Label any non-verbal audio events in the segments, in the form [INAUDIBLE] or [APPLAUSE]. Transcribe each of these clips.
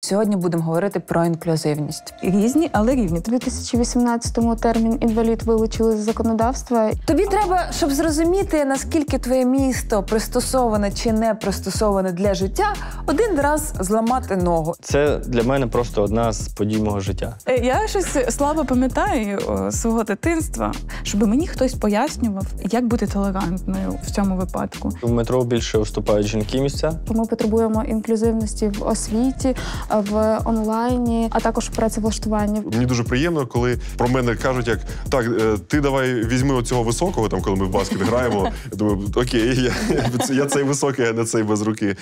Сьогодні будемо говорити про інклюзивність. Різні, але рівні. У 2018-му термін інвалід вилучили з законодавства. Тобі треба, щоб зрозуміти, наскільки твоє місто пристосоване чи не пристосоване для життя, один раз зламати ногу. Це для мене просто одна з подій мого життя. Е, Я щось слабо пам'ятаю свого дитинства, щоб мені хтось пояснював, як бути толерантною в цьому випадку. В метро більше вступають жінки місця. Ми потребуємо інклюзивності в освіті, в онлайні, а також працевлаштуванні. Мені дуже приємно, коли про мене кажуть, як так, е, ти давай візьми оцього високого, там коли ми в баскет граємо. Я думаю, окей, я, я цей високий, а не цей без руки.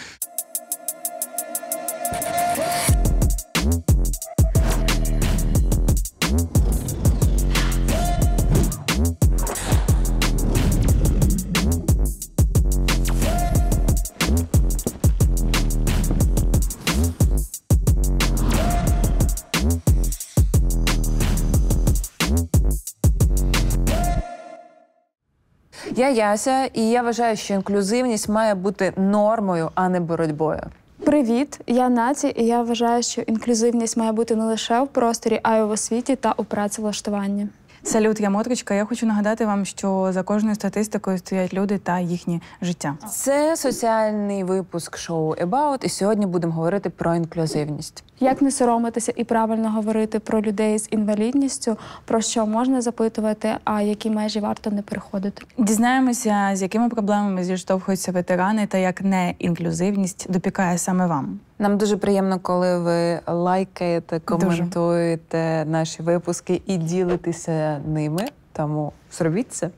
Я Яся, і я вважаю, що інклюзивність має бути нормою, а не боротьбою. Привіт, я Наці, і я вважаю, що інклюзивність має бути не лише в просторі, а й в освіті та у працевлаштуванні. Салют, я Мотричка. Я хочу нагадати вам, що за кожною статистикою стоять люди та їхнє життя. Це соціальний випуск шоу About, і сьогодні будемо говорити про інклюзивність. Як не соромитися і правильно говорити про людей з інвалідністю, про що можна запитувати, а які межі варто не переходити. Дізнаємося, з якими проблемами зіштовхуються ветерани та як неінклюзивність допікає саме вам. Нам дуже приємно, коли ви лайкаєте, коментуєте наші випуски і ділитеся ними. Тому зробіть це.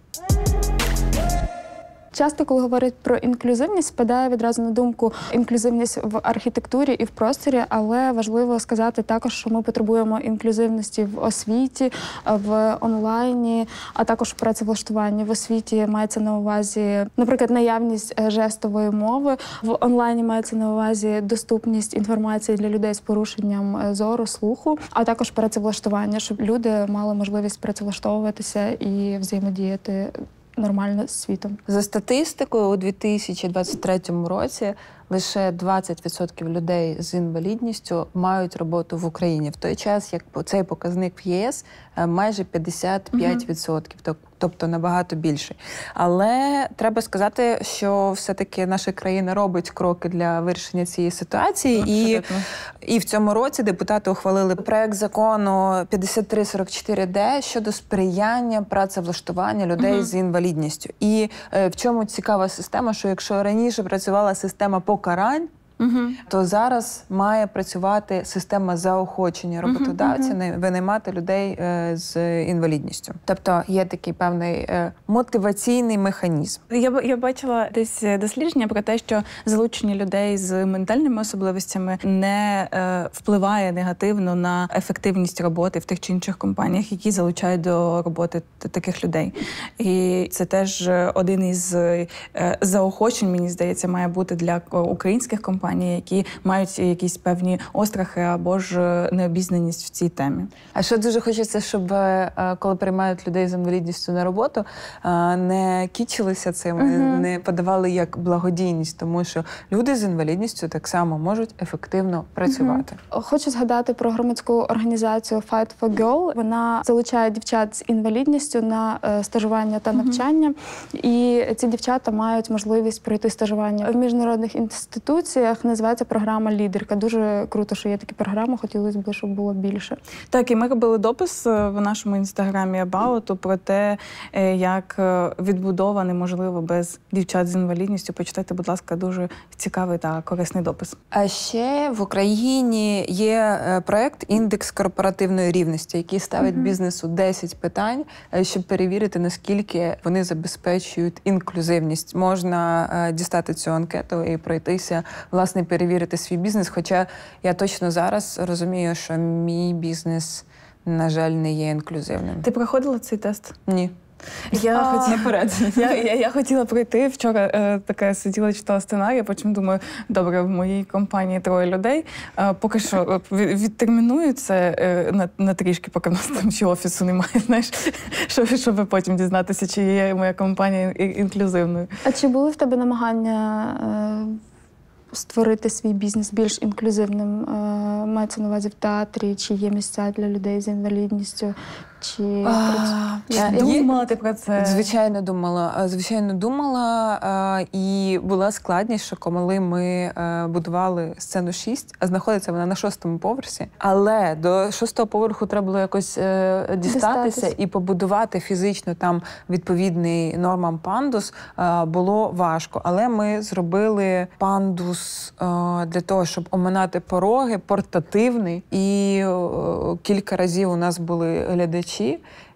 Часто, коли говорять про інклюзивність, спадає відразу на думку інклюзивність в архітектурі і в просторі, але важливо сказати також, що ми потребуємо інклюзивності в освіті, в онлайні, а також в працевлаштуванні. В освіті мається на увазі, наприклад, наявність е, жестової мови. В онлайні мається на увазі доступність інформації для людей з порушенням е, зору, слуху, а також працевлаштування, щоб люди мали можливість працевлаштовуватися і взаємодіяти нормально з світом. За статистикою, у 2023 році лише 20% людей з інвалідністю мають роботу в Україні, в той час як цей показник в ЄС е, майже 55%, тобто набагато більше. Але треба сказати, що все-таки наша країна робить кроки для вирішення цієї ситуації, і, і в цьому році депутати ухвалили проект закону 5344Д щодо сприяння працевлаштування людей Мгм. з інвалідністю. І е, в чому цікава система, що якщо раніше працювала система покарань. Угу. То зараз має працювати система заохочення роботодавця не винаймати людей е, з інвалідністю. Тобто є такий певний е, мотиваційний механізм. Я я бачила десь дослідження про те, що залучення людей з ментальними особливостями не е, впливає негативно на ефективність роботи в тих чи інших компаніях, які залучають до роботи таких людей. І це теж е, один із е, заохочень, мені здається, має бути для українських компаній, які мають якісь певні острахи або ж е, необізнаність в цій темі. А що дуже хочеться, щоб е, коли приймають людей з інвалідністю на роботу, е, не кічилися цим, Мгм. не подавали як благодійність, тому що люди з інвалідністю так само можуть ефективно працювати. Хочу згадати про громадську організацію Fight for Girl. Вона залучає дівчат з інвалідністю на е, стажування та навчання. І ці дівчата мають можливість пройти стажування в міжнародних інституціях. Називається програма Лідерка. Дуже круто, що є такі програми. Хотілося б, щоб було більше. Так, і ми робили допис е, в нашому інстаграмі About про те, е, як е, відбудований, можливо, без дівчат з інвалідністю. Почитайте, будь ласка, дуже цікавий та корисний допис. А ще в Україні є проект індекс корпоративної рівності, який ставить бізнесу 10 питань, щоб перевірити наскільки вони забезпечують інклюзивність. Можна дістати цю анкету і пройтися, власне, перевірити свій бізнес. Хоча я точно зараз розумію, що мій бізнес, на жаль, не є інклюзивним. Ти проходила цей тест? Ні. Я А. хотіла [LAUGHS] я, я, я хотіла пройти вчора. Е, таке сиділа, читала сценарій. Потім думаю, добре, в моїй компанії троє людей. Е, поки що е, від- відтерміную це е, на, на трішки, поки в нас там ще офісу немає. [LAUGHS] Знаєш, щоб, щоб потім дізнатися, чи є моя компанія інклюзивною. А чи були в тебе намагання створити свій бізнес більш інклюзивним. Е, Мається на увазі в театрі, чи є місця для людей з інвалідністю, чи А, Я- Думала ти про це? Звичайно, думала. Е, Звичайно, думала. е, І була складність, що коли ми е, будували сцену 6, а знаходиться вона на шостому поверсі. Але до шостого поверху треба було якось е, дістатися і побудувати фізично там відповідний нормам пандус було важко. Але ми зробили пандус для того, щоб оминати пороги, портативний. І кілька разів у нас були глядачі,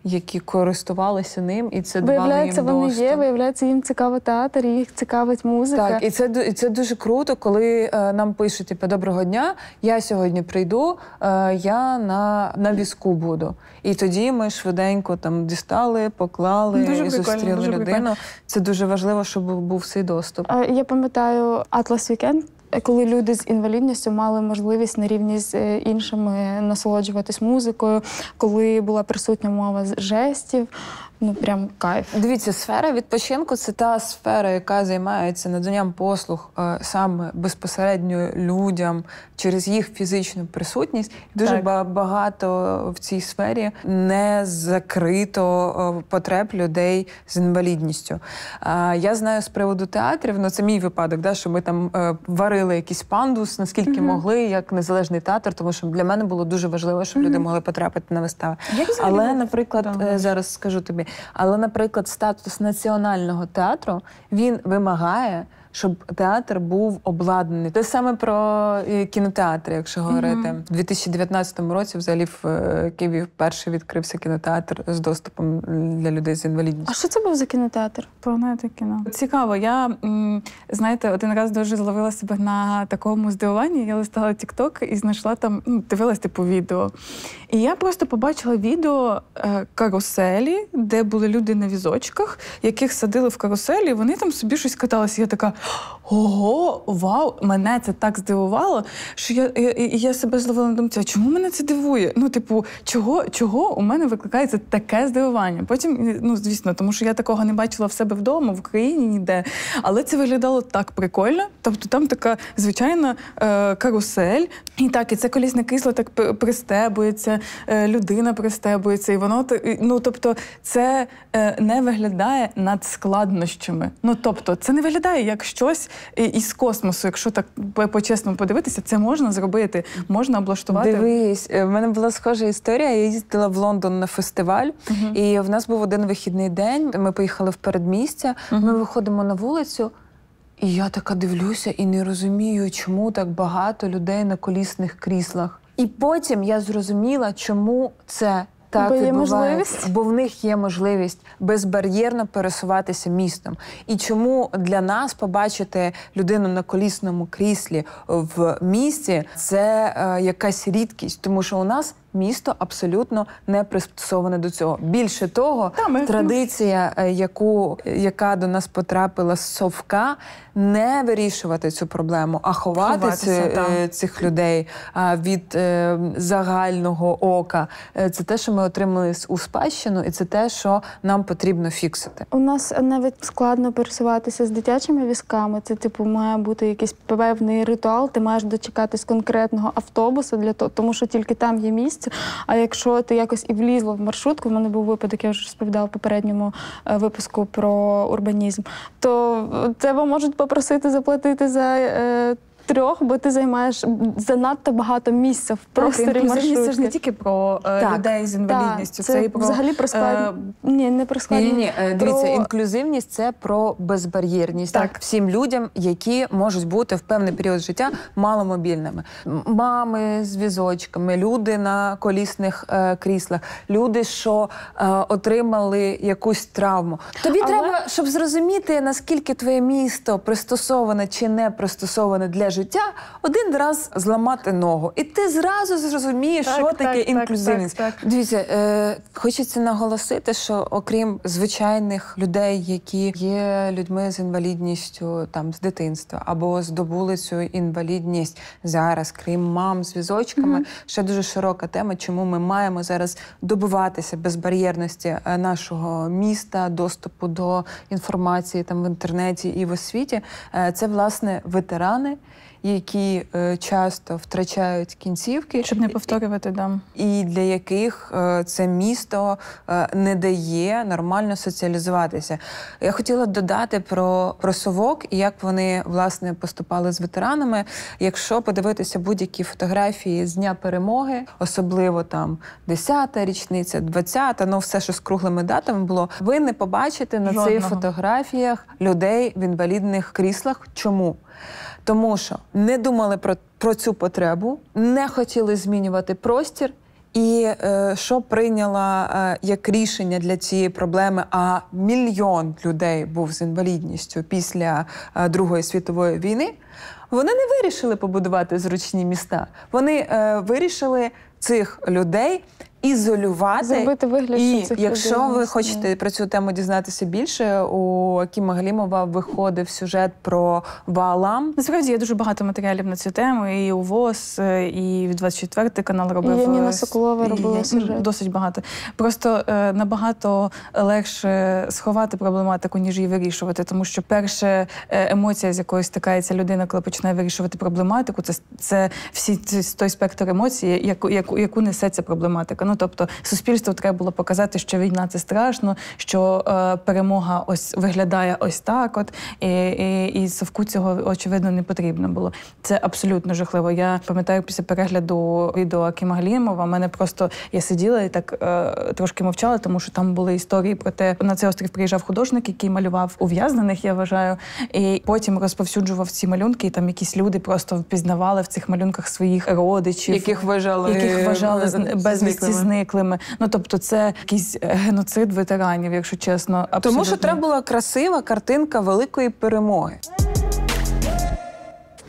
які користувалися ним, і це давало виявляється, їм вони є, виявляється, їм цікаво театр, їх цікавить музика. Так, і це і це дуже круто, коли е, нам пишуть типу, доброго дня. Я сьогодні прийду, е, я на, на візку буду. І тоді ми швиденько там дістали, поклали Дуже і зустріли дуже людину. прикольно. Це дуже важливо, щоб був- цей доступ. Я пам'ятаю Atlas Weekend, коли люди з інвалідністю мали можливість на рівні з е, іншими насолоджуватись музикою, коли була присутня мова жестів. Ну прям кайф. Дивіться, сфера відпочинку це та сфера, яка займається наданням послуг е, саме безпосередньо людям через їх фізичну присутність. Дуже Так. багато в цій сфері не закрито е, потреб людей з інвалідністю. Е, Я знаю з приводу театрів, ну це мій випадок, да, що ми там варили якийсь пандус, наскільки могли, як незалежний театр, тому що для мене було дуже важливо, щоб люди могли потрапити на вистави. Як Але, наприклад, зараз скажу тобі, але, наприклад, статус національного театру він вимагає. Щоб театр був обладнаний. Те саме про е, кінотеатри, якщо говорити. У 2019 році взагалі в е, Києві вперше відкрився кінотеатр з доступом для людей з інвалідністю. А що це був за кінотеатр? Планети кіно. Цікаво. Я знаєте, один раз дуже зловила себе на такому здивуванні. Я листала TikTok і знайшла там, ну, дивилась типу відео. І я просто побачила відео е, каруселі, де були люди на візочках, яких садили в каруселі, вони там собі щось каталися. Я така: ого, вау! Мене це так здивувало, що я, я, я- себе зловила на думці, а чому мене це дивує? Ну, типу, чого, чого у мене викликається таке здивування? Потім, ну звісно, тому що я такого не бачила в себе вдома, в Україні ніде. Але це виглядало так прикольно. Тобто там така звичайна е, карусель, і так, і це колісне крісло так пристебується, е, людина пристебується, і воно ну тобто, це е, не виглядає над складнощами. Ну тобто, це не виглядає як щось із космосу. Якщо так по- по-чесному подивитися, це можна зробити, можна облаштувати. Дивись, е, в мене була схожа історія. Я їздила в Лондон на фестиваль, і в нас був один вихідний день. Ми поїхали в передмістя. Ми виходимо на вулицю. І я така дивлюся і не розумію, чому так багато людей на колісних кріслах. І потім я зрозуміла, чому це так Бо є можливість? Бо в них є можливість безбар'єрно пересуватися містом. І чому для нас побачити людину на колісному кріслі в місті це е, якась рідкість, тому що у нас місто абсолютно не пристосоване до цього. Більше того, Та, ми- традиція, е, яку яка до нас потрапила з совка, не вирішувати цю проблему, а ховати Ховатися, ці- та. е, цих людей від е, загального ока. Це те, що ми отримали з- у спадщину, і це те, що нам потрібно фіксити. У нас навіть складно пересуватися з дитячими візками. Це, типу, має бути якийсь певний ритуал. Ти маєш дочекатись конкретного автобуса для того, тому що тільки там є місце. А якщо ти якось і влізла в маршрутку, в мене був випадок, я вже розповідала в попередньому е, випуску про урбанізм, то е, тебе можуть попросити заплатити за. Е, Трьох, бо ти займаєш занадто багато місця в просторі маршрутки. це ж не тільки про е, Так. людей з інвалідністю, Так, це, і про взагалі про склад... е, Ні, не про Ні, складність. ні, ні. Дивіться, Про- інклюзивність це про безбар'єрність Так. всім людям, які можуть бути в певний період життя маломобільними. Мами з візочками, люди на колісних е, кріслах, люди, що е, отримали якусь травму. Тобі Але- треба, щоб зрозуміти, наскільки твоє місто пристосоване чи не пристосоване для життя, один раз зламати ногу, і ти зразу зрозумієш, Так, що так, таке так, інклюзивність. так, Дивіться, е, хочеться наголосити, що окрім звичайних людей, які є людьми з інвалідністю там з дитинства або здобули цю інвалідність зараз, крім мам з візочками, ще дуже широка тема, чому ми маємо зараз добиватися безбар'єрності е, нашого міста, доступу до інформації там в інтернеті і в освіті. Е, це власне ветерани. Які е, часто втрачають кінцівки, Щоб не повторювати дам. і для яких е, це місто е, не дає нормально соціалізуватися. Я хотіла додати про, про совок і як вони власне поступали з ветеранами. Якщо подивитися будь-які фотографії з дня перемоги, особливо там 10-та річниця, 20-та, ну все, що з круглими датами було, ви не побачите на Жодного. цих фотографіях людей в інвалідних кріслах. Чому? Тому що не думали про, про цю потребу, не хотіли змінювати простір. І е, що прийняла е, як рішення для цієї проблеми? А мільйон людей був з інвалідністю після е, Другої світової війни. Вони не вирішили побудувати зручні міста. Вони е, вирішили цих людей ізолювати. Зробити вигляд, і що цих якщо людей не ви існує. хочете про цю тему дізнатися більше, у Акіма Галімова виходив сюжет про Ваалам. Насправді є дуже багато матеріалів на цю тему, і у ВОЗ, е, і 24 канал робив. І Яніна е, Соколова робила м, сюжет. Досить багато. Просто е, набагато легше сховати проблематику, ніж її вирішувати. Тому що перша е, емоція, з якою стикається людина, коли починає вирішувати проблематику, це, це всі ці- той спектр емоцій, яку, яку, яку несе ця проблематика. Ну тобто, суспільству треба було показати, що війна це страшно, що е, перемога ось виглядає ось так. От і, і, і совку цього очевидно не потрібно було. Це абсолютно жахливо. Я пам'ятаю після перегляду відео Акіма Галімова, мене просто я сиділа і так е, трошки мовчала, тому що там були історії про те, на цей острів приїжджав художник, який малював ув'язнених, я вважаю, і потім розповсюджував ці малюнки. І там якісь люди просто впізнавали в цих малюнках своїх родичів, Яких вважали, яких вважали е, безвісті зниклими. Ну тобто, це якийсь е, геноцид ветеранів, якщо чесно. Тому що треба була красива картинка великої перемоги.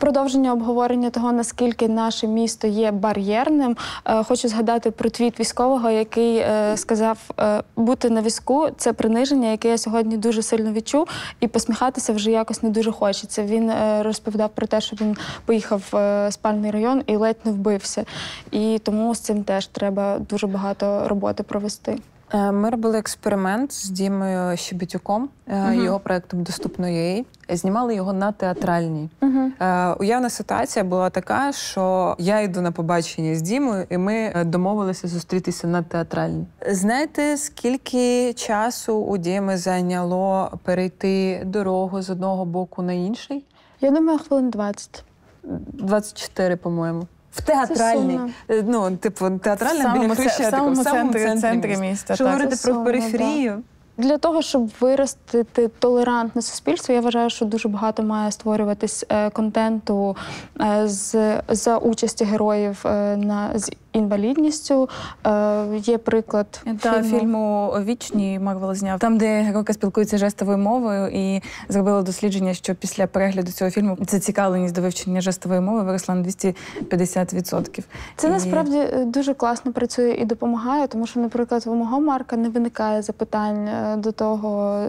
Продовження обговорення того, наскільки наше місто є бар'єрним, е, хочу згадати про твіт військового, який е, сказав: е, бути на візку це приниження, яке я сьогодні дуже сильно відчув, і посміхатися вже якось не дуже хочеться. Він розповідав про те, що він поїхав в спальний район і ледь не вбився. І тому з цим теж треба дуже багато роботи провести. Е, Ми робили експеримент з Дімою Щебетюком, е, його проектом Доступно UA. Знімали його на театральній. Е, Уявна ситуація була така, що я йду на побачення з Дімою, і ми домовилися зустрітися на театральній. Знаєте, скільки часу у Діми зайняло перейти дорогу з одного боку на інший? Я думаю, хвилин 20. 24, по-моєму. В театральний. Е, Ну, типу, театральна В самому біля це- в Хрещатика, самому центрі- центрі міста. Що говорити про периферію? периферію? Для того, щоб виростити толерантне суспільство, я вважаю, що дуже багато має створюватись е, контенту е, з за участі героїв на з інвалідністю. Е, Є приклад Та фільму Вічні Марвел зняв там, де героїка спілкується жестовою мовою, і зробили дослідження, що після перегляду цього фільму зацікавленість до вивчення жестової мови виросла на 250%. Це І- насправді е, дуже класно працює і допомагає, тому що, наприклад, у мого Марка не виникає запитань е, до того,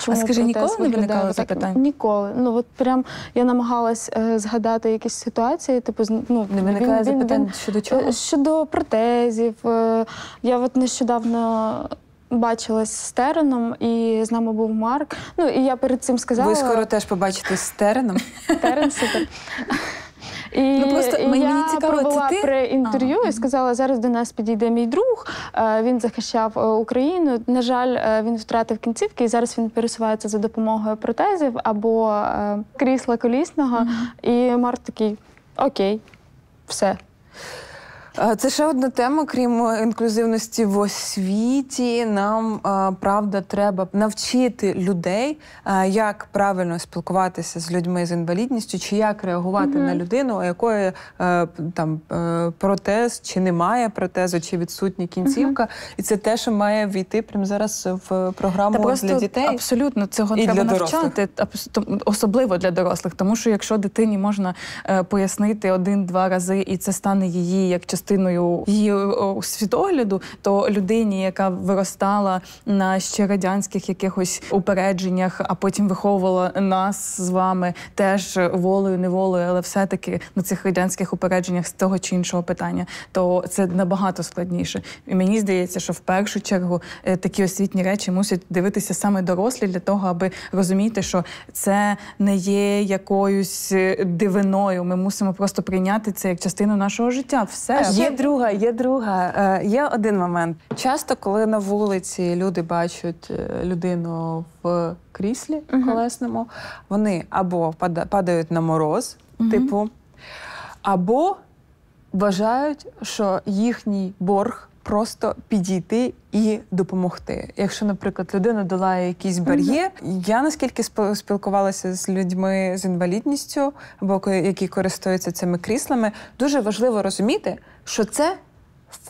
чому скажи, протез ніколи не виникало так. запитань? Ніколи. Ну от прям я намагалась е, згадати якісь ситуації, типу, ну Не виникає він- він- запитань він- щодо чого? Щодо протезів, е, я от нещодавно бачилась з Тереном, і з нами був Марк. Ну і я перед цим сказала. Ви скоро теж побачитесь з Тереном. [LAUGHS] Терен супер. [LAUGHS] І, Ну, просто і мені я цікаво, це провела ти? pre-інтерв'ю і сказала, зараз до нас підійде мій друг. Е, Він захищав е, Україну. На жаль, він втратив кінцівки, і зараз він пересувається за допомогою протезів або крісла колісного. І Марк такий: окей, все. Е, Це ще одна тема, крім е, інклюзивності в освіті. Нам е, правда треба навчити людей, як правильно спілкуватися з людьми з інвалідністю, чи як реагувати на людину, у якої там протез, чи немає протезу, чи відсутня кінцівка. І це те, що має війти прямо зараз в програму Та просто для дітей. абсолютно цього І треба для навчати, особливо для дорослих. Тому що якщо дитині можна пояснити один-два рази, і це стане її як частиною частиною її світогляду, то людині, яка виростала на ще радянських якихось упередженнях, а потім виховувала нас з вами теж волею, неволею, але все-таки на цих радянських упередженнях з того чи іншого питання, то це набагато складніше. І мені здається, що в першу чергу е, такі освітні речі мусять дивитися саме дорослі для того, аби розуміти, що це не є якоюсь е, дивиною. Ми мусимо просто прийняти це як частину нашого життя. Все Є друга, є друга. Е, Є один момент. Часто, коли на вулиці люди бачать е, людину в кріслі колесному, вони або падають на мороз, типу, або вважають, що їхній борг просто підійти і допомогти. Якщо, наприклад, людина долає якийсь бар'єр, я наскільки спілкувалася з людьми з інвалідністю або які користуються цими кріслами, дуже важливо розуміти, що це.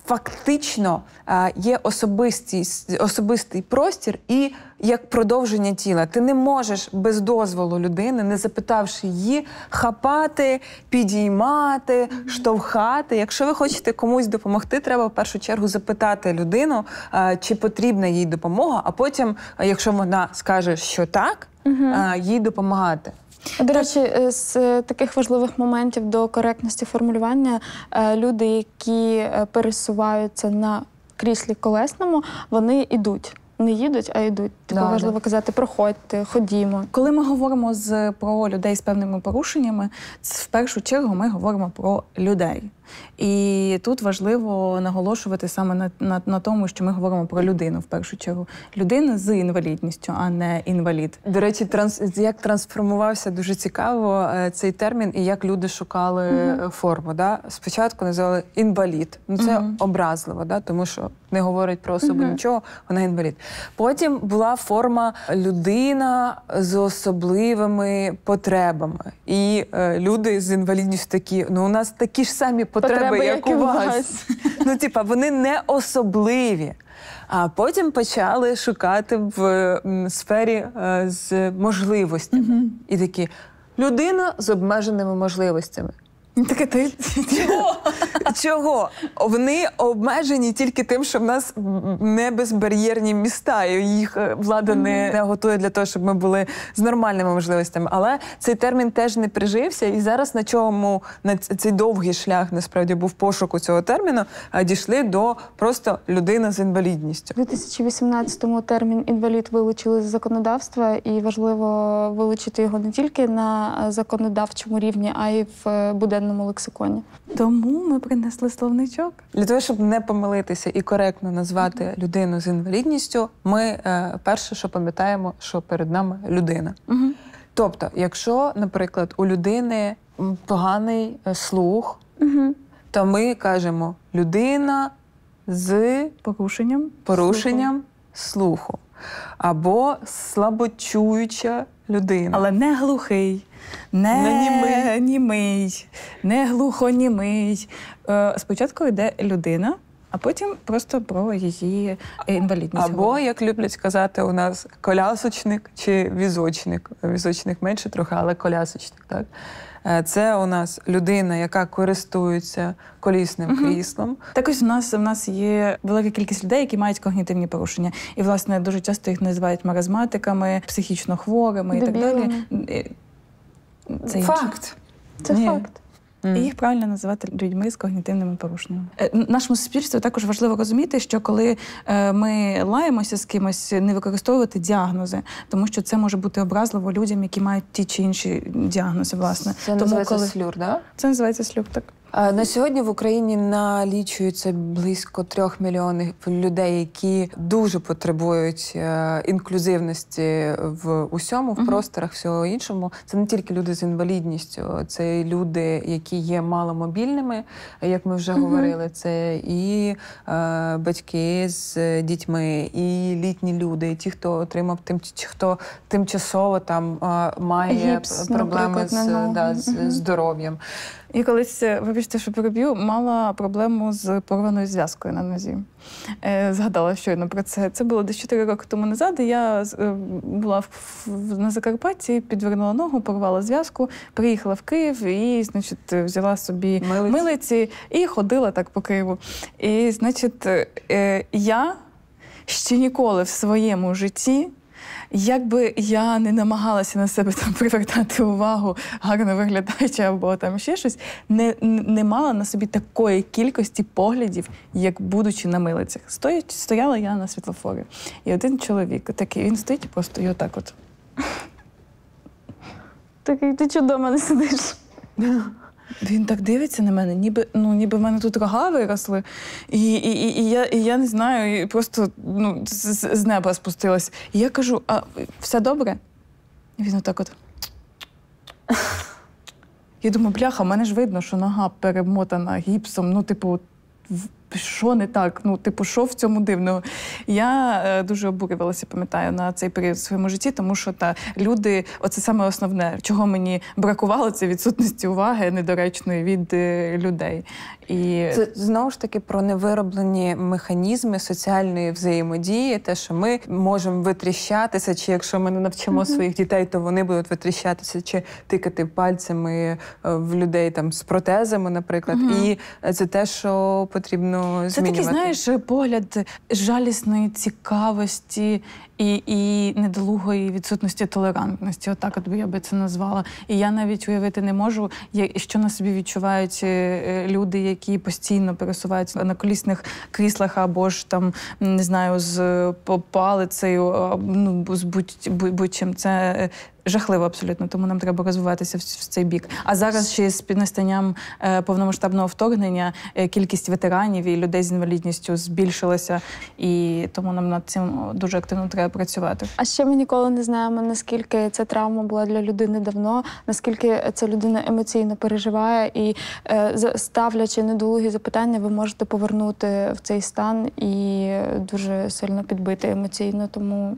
Фактично а, є особистий, особистий простір і як продовження тіла. Ти не можеш без дозволу людини, не запитавши її, хапати, підіймати, штовхати. Якщо ви хочете комусь допомогти, треба в першу чергу запитати людину, а, чи потрібна їй допомога, а потім, якщо вона скаже, що так, а, їй допомагати. До речі, е, з е, таких важливих моментів до коректності формулювання е, люди, які пересуваються на кріслі колесному, вони йдуть. Не їдуть, а йдуть. Типу Да, важливо да. казати, проходьте, ходімо. Коли ми говоримо з про людей з певними порушеннями, в першу чергу ми говоримо про людей. І тут важливо наголошувати саме на, на, на тому, що ми говоримо про людину в першу чергу. Людина з інвалідністю, а не інвалід. До речі, транс як трансформувався дуже цікаво е, цей термін, і як люди шукали е, форму. Да? Спочатку називали інвалід. Ну це Мгм. образливо, да? тому що не говорить про особу нічого, вона інвалід. Потім була форма людина з особливими потребами. І е, люди з інвалідністю такі, ну у нас такі ж самі потреби, як, у вас. [LAUGHS] Ну, типа, вони не особливі. А потім почали шукати в м, сфері е, з можливостями. І такі людина з обмеженими можливостями. Таке ти [LAUGHS] Чого? Вони обмежені тільки тим, що в нас не безбар'єрні міста, і їх е, влада не, не готує для того, щоб ми були з нормальними можливостями. Але цей термін теж не прижився, і зараз на чому на цей довгий шлях насправді був пошуку цього терміну, а дійшли до просто людина з інвалідністю. У 2018-му термін інвалід вилучили з законодавства, і важливо вилучити його не тільки на законодавчому рівні, а й в е, буденному лексиконі. Тому ми принесли словничок. Для того, щоб не помилитися і коректно назвати людину з інвалідністю, ми е, перше, що пам'ятаємо, що перед нами людина. Угу. Тобто, якщо, наприклад, у людини поганий е, слух, Угу. то ми кажемо людина з Порушенням. порушенням слуху або слабочуюча людина. Але не глухий, не, Не німий. німий, не глухонімий. Е, спочатку йде людина, а потім просто про її інвалідність. Або, як люблять сказати, у нас колясочник чи візочник. Візочник менше трохи, але колясочник. Так? Е, Це у нас людина, яка користується колісним Мгм. кріслом. Так ось в нас в нас є велика кількість людей, які мають когнітивні порушення. І, власне, дуже часто їх називають маразматиками, психічно хворими і так далі. Це. Факт. Це Ні. факт. Mm. І їх правильно називати людьми з когнітивними порушеннями. Е, Нашому суспільству також важливо розуміти, що коли е, ми лаємося з кимось, не використовувати діагнози, тому що це може бути образливо людям, які мають ті чи інші діагнози. Власне, Це тому називається коли слюр, да? це називається слюр, так. На сьогодні в Україні налічується близько трьох мільйонів людей, які дуже потребують е, інклюзивності в усьому, в просторах, всього іншому. Це не тільки люди з інвалідністю, це й люди, які є маломобільними, як ми вже говорили. Це і е, батьки з дітьми, і літні люди, і ті, хто отримав тим, чи хто тимчасово там е, має Гіпс, проблеми з, да, з здоров'ям. Я колись, е, вибачте, що переб'ю, мала проблему з порваною зв'язкою на нозі. Е, Згадала щойно про це. Це було десь 4 роки тому назад. і Я е, була на Закарпатті, підвернула ногу, порвала зв'язку, приїхала в Київ і, значить, взяла собі Милиці. милиці і ходила так по Києву. І, значить, я ще ніколи в своєму житті. Якби я не намагалася на себе там [LAUGHS] привертати увагу, гарно виглядаючи або там ще щось, не, не мала на собі такої кількості поглядів, як будучи на милицях. Стоять, стояла я на світлофорі. І один чоловік такий, він стоїть просто і отак от. Такий, ти вдома не сидиш? [LAUGHS] Він так дивиться на мене, ніби ну ніби в мене тут рога виросли, і, і, і, і, я, і я не знаю, і просто ну, з, з- неба спустилась. І я кажу: а все добре? І він отак от. Я думаю, бляха, в мене ж видно, що нога перемотана гіпсом. Ну, типу, що не так? Ну, типу, що в цьому дивного? Я е, дуже обурювалася, пам'ятаю, на цей період в своєму житті, тому що та люди, оце саме основне, чого мені бракувало, це відсутності уваги недоречної від е, людей. І Це знову ж таки про невироблені механізми соціальної взаємодії, те, що ми можемо витріщатися, чи якщо ми не навчимо своїх дітей, то вони будуть витріщатися, чи тикати пальцями е, в людей там з протезами, наприклад. І це те, що потрібно Це такий, знаєш, погляд жалісної цікавості і, і недолугої відсутності толерантності. Отак от би я би це назвала. І я навіть уявити не можу, що на собі відчувають е, е, люди, які постійно пересуваються на колісних кріслах або ж там не знаю, з е, палицею, ну з будь- будь- будь-чим. Це жахливо абсолютно, тому нам треба розвиватися в, цей бік. А зараз ще з піднастанням е, повномасштабного вторгнення е, кількість ветеранів і людей з інвалідністю збільшилася, і тому нам над цим дуже активно треба працювати. А ще ми ніколи не знаємо, наскільки ця травма була для людини давно, наскільки ця людина емоційно переживає, і е, ставлячи недолугі запитання, ви можете повернути в цей стан і дуже сильно підбити емоційно. Тому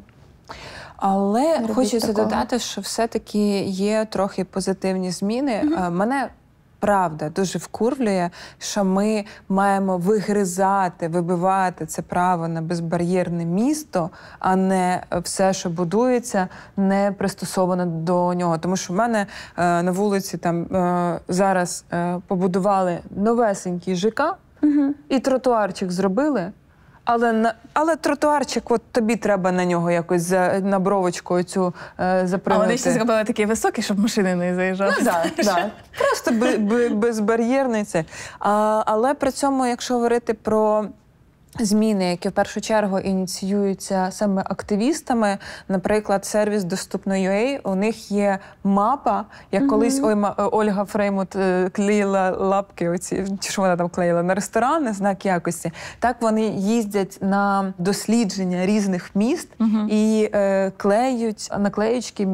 Але робіть хочеться такого. додати, що все-таки є трохи позитивні зміни. Е, Мене правда дуже вкурвлює, що ми маємо вигризати, вибивати це право на безбар'єрне місто, а не все, що будується, не пристосовано до нього. Тому що в мене е, на вулиці там е, зараз е, побудували новесенький ЖК і тротуарчик зробили. Але але тротуарчик, от тобі треба на нього якось за на бровочку цю е, А вони ще зробили такий високий, щоб машини не заїжджали. Ну, да, да. Просто б, б, безбар'єрний це. А, але при цьому, якщо говорити про. Зміни, які в першу чергу ініціюються саме активістами, наприклад, сервіс Доступно.ua, у них є мапа, як колись ма- Ольга Фреймут е, клеїла лапки, оці чи що вона там клеїла на ресторани, знак якості. Так вони їздять на дослідження різних міст і е, клеють наклеючки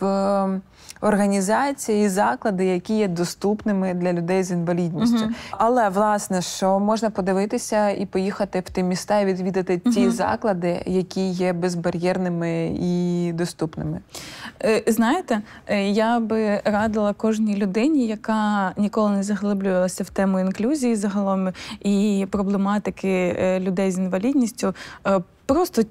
в організації, і заклади, які є доступними для людей з інвалідністю. Але власне, що можна подивитися і поїхати в ті міста і відвідати ті заклади, які є безбар'єрними і доступними. Е, Знаєте, е, я би радила кожній людині, яка ніколи не заглиблювалася в тему інклюзії загалом і проблематики е, людей з інвалідністю, просто.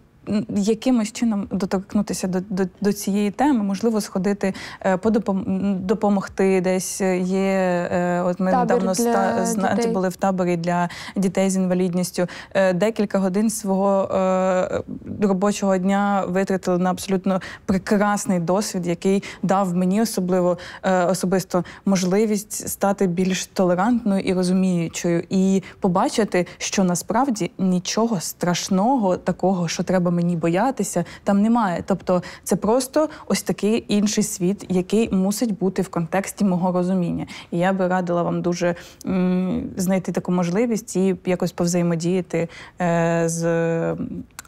Якимось чином доторкнутися до, до, до цієї теми, можливо, сходити е, подопом- допомогти десь. Є е, от ми Табір недавно ста- дітей. були в таборі для дітей з інвалідністю. Е, Декілька годин свого робочого дня витратили на абсолютно прекрасний досвід, який дав мені особливо особисто можливість стати більш толерантною і розуміючою, і побачити, що насправді нічого страшного такого, що треба мені боятися, там немає. Тобто, це просто ось такий інший світ, який мусить бути в контексті мого розуміння. І я би радила вам дуже м, знайти таку можливість і якось повзаємодіяти е, з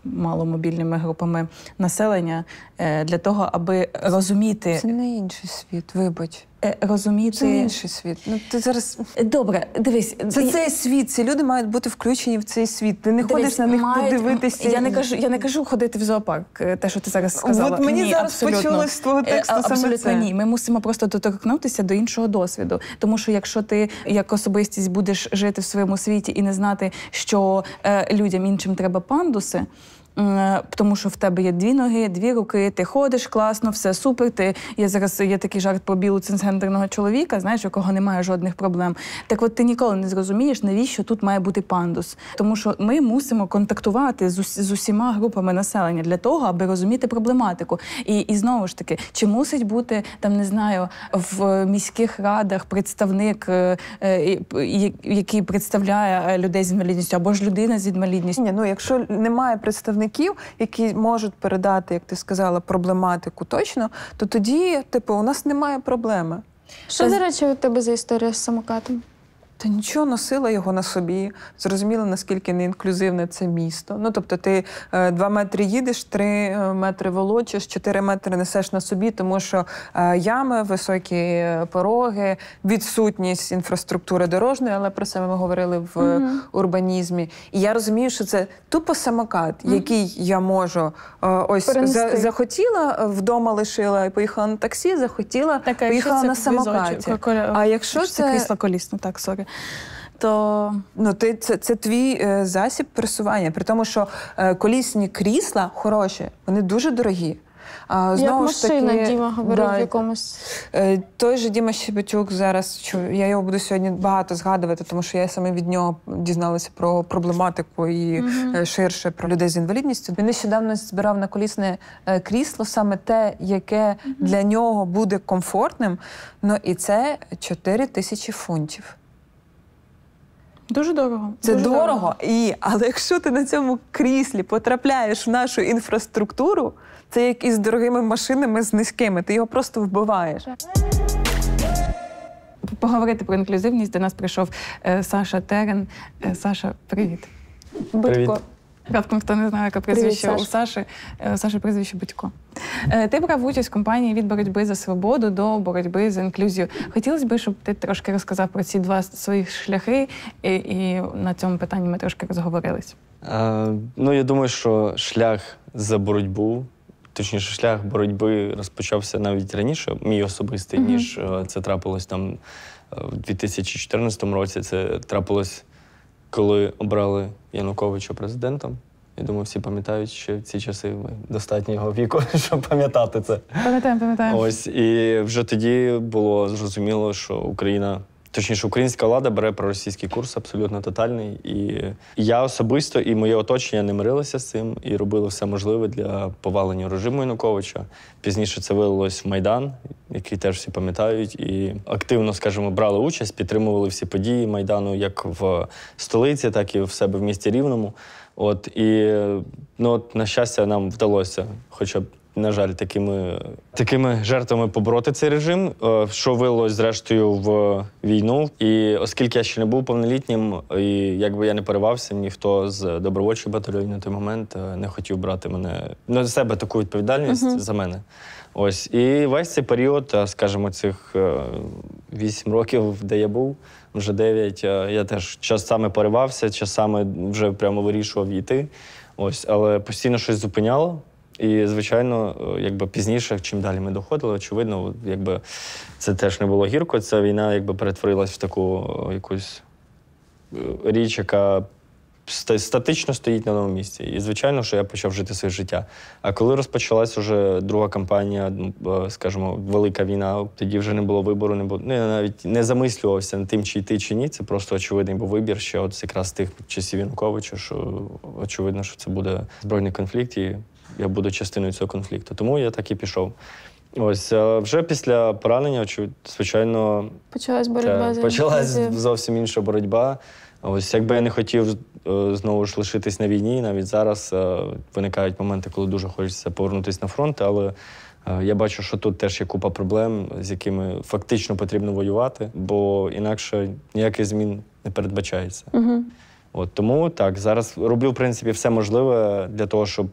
маломобільними групами населення е, для того, аби розуміти. Це не інший світ, вибач. Е, розуміти. Це інший світ. Ну ти зараз Добре, дивись, це цей світ. Ці люди мають бути включені в цей світ. Ти не Дивись, ходиш на них мають- подивитися. Я не кажу, я не кажу ходити в зоопарк, е, те, що ти зараз сказала. От мені ні, зараз абсолютно. почулось з твого Е, тексту а- саме це. ні. Ми мусимо просто доторкнутися до іншого досвіду. Тому що якщо ти як особистість будеш жити в своєму світі і не знати, що е, людям іншим треба пандуси. М, Тому що в тебе є дві ноги, дві руки, ти ходиш класно, все супер. Ти є зараз є такий жарт про білу цисгендерного чоловіка, знаєш, у кого немає жодних проблем. Так от ти ніколи не зрозумієш, навіщо тут має бути пандус. Тому що ми мусимо контактувати з, з усіма групами населення для того, аби розуміти проблематику. І, і знову ж таки, чи мусить бути там, не знаю, в міських радах представник, е, е, який представляє е, людей з інвалідністю, або ж людина з інвалідністю. Ні, ну якщо немає представників, які можуть передати, як ти сказала, проблематику точно, то тоді, типу, у нас немає проблеми. Що, до речі, у тебе за історія з самокатом? Та нічого носила його на собі. Зрозуміла, наскільки неінклюзивне це місто. Ну тобто, ти е, два метри їдеш, три е, метри волочиш, чотири метри несеш на собі, тому що е, ями, високі пороги, відсутність інфраструктури дорожньої, але про це ми говорили в е, урбанізмі. І я розумію, що це тупо самокат, який я можу е, ось за, захотіла е, вдома лишила і поїхала на таксі, захотіла, поїхала на самокаті. А якщо це це крісло колісно, так sorry. То Ну, ти це, це твій е, засіб пересування, при тому, що е, колісні крісла хороші, вони дуже дорогі. А, Як знову ж машина, таки, Діма говорив да, в якомусь. е, той же Діма Щебетюк зараз, що я його буду сьогодні багато згадувати, тому що я саме від нього дізналася про проблематику і е, ширше про людей з інвалідністю. Він нещодавно збирав на колісне е, крісло саме те, яке для нього буде комфортним. Ну і це 4 тисячі фунтів. Дуже дорого. Це дуже дорого, і але якщо ти на цьому кріслі потрапляєш в нашу інфраструктуру, це як із дорогими машинами з низькими. Ти його просто вбиваєш. Поговорити про інклюзивність до нас прийшов е, Саша Терен. Е, Саша, привіт. Привіт. Батько. Хто не знає, яке прізвище Саш. у Саші. Е, у Саші прізвище Батько. Е, Ти брав участь в кампанії від боротьби за свободу до боротьби за інклюзію. Хотілося б, щоб ти трошки розказав про ці два свої шляхи, і, і на цьому питанні ми трошки розговорились. Е, ну, я думаю, що шлях за боротьбу, точніше, шлях боротьби розпочався навіть раніше, мій особистий, ніж е, це трапилось там в 2014 році. Це трапилось, коли обрали Януковича президентом. Я думаю, всі пам'ятають що в ці часи достатньо його віку, [LAUGHS] щоб пам'ятати це. Пам'ятаємо, пам'ятаємо. Ось і вже тоді було зрозуміло, що Україна, точніше, українська влада бере проросійський курс абсолютно тотальний. І я особисто і моє оточення не мирилося з цим і робили все можливе для повалення режиму Януковича. Пізніше це вилилось в Майдан, який теж всі пам'ятають, і активно, скажімо, брали участь, підтримували всі події Майдану як в столиці, так і в себе в місті Рівному. От і ну, от, на щастя, нам вдалося, хоча б на жаль, такими, такими жертвами побороти цей режим, е, що вилилось зрештою в війну. І оскільки я ще не був повнолітнім, і якби я не перевався, ніхто з добровольчого батальйону на той момент е, не хотів брати мене на себе таку відповідальність за мене. Ось і весь цей період, е, скажімо, цих вісім років, де я був, вже дев'ять, я теж часами поривався, часами вже прямо вирішував йти. Ось, але постійно щось зупиняло. І, звичайно, е, якби пізніше, чим далі ми доходили, очевидно, якби це теж не було гірко. Ця війна якби перетворилась в таку е, якусь е, річ, яка статично стоїть на новому місці. І, звичайно, що я почав жити своє життя. А коли розпочалась уже друга кампанія, ну, скажімо, велика війна, тоді вже не було вибору, не було. Ну, я навіть не замислювався над тим, чи йти, чи ні. Це просто очевидний був вибір ще от якраз тих часів Януковича, що очевидно, що це буде збройний конфлікт, і я буду частиною цього конфлікту. Тому я так і пішов. Ось е, вже після поранення, звичайно, Почалась боротьба та, за почалась зовсім інша боротьба. Ось якби я не хотів е, знову ж лишитись на війні, навіть зараз е, виникають моменти, коли дуже хочеться повернутися на фронт, але я бачу, що тут теж є купа проблем, з якими фактично потрібно воювати, бо інакше ніяких змін не передбачається. Угу. От тому так зараз роблю в принципі все можливе для того, щоб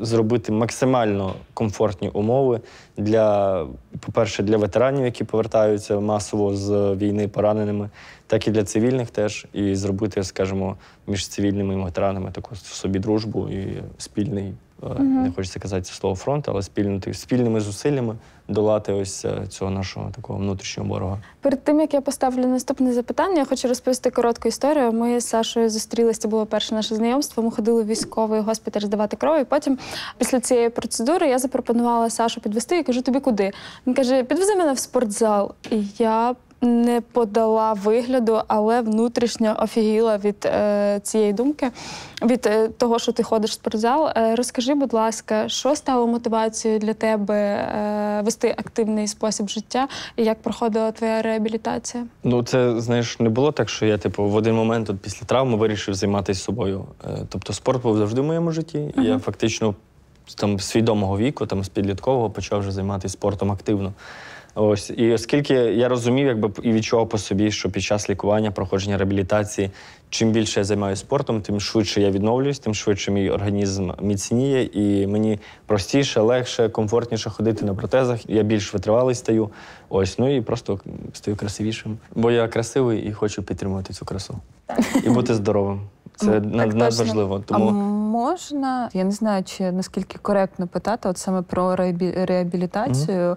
зробити максимально комфортні умови для, по-перше, для ветеранів, які повертаються масово з війни пораненими, так і для цивільних теж, і зробити, скажімо, між цивільними і ветеранами таку собі дружбу і спільний. угу. Не хочеться казати це слово фронт, але спільно, спільними зусиллями долати ось е, цього нашого такого внутрішнього ворога. Перед тим як я поставлю наступне запитання, я хочу розповісти коротку історію. Ми з Сашою зустрілися, це було перше наше знайомство. Ми ходили в військовий госпіталь здавати кров. І потім, після цієї процедури, я запропонувала Сашу підвести і кажу: тобі куди? Він каже: підвези мене в спортзал. І я не подала вигляду, але внутрішньо офігіла від е, цієї думки, від е, того, що ти ходиш в спортзал. Е, розкажи, будь ласка, що стало мотивацією для тебе е, вести активний спосіб життя і як проходила твоя реабілітація? Ну, це знаєш, не було так, що я, типу, в один момент от, після травми вирішив займатися собою. Е, Тобто, спорт був завжди в моєму житті. І я фактично там свідомого віку, там з підліткового, почав вже займатися спортом активно. Ось і оскільки я розумів, якби і відчував по собі, що під час лікування, проходження реабілітації, чим більше я займаюся спортом, тим швидше я відновлююсь, тим швидше мій організм міцніє, і мені простіше, легше, комфортніше ходити на протезах. Я більш витривалий стаю. Ось, ну і просто стаю красивішим. Бо я красивий і хочу підтримувати цю красу. І бути здоровим. Це Ну, над- надважливо. А можна, я не знаю, чи наскільки коректно питати, от саме про реабі- реабілітацію,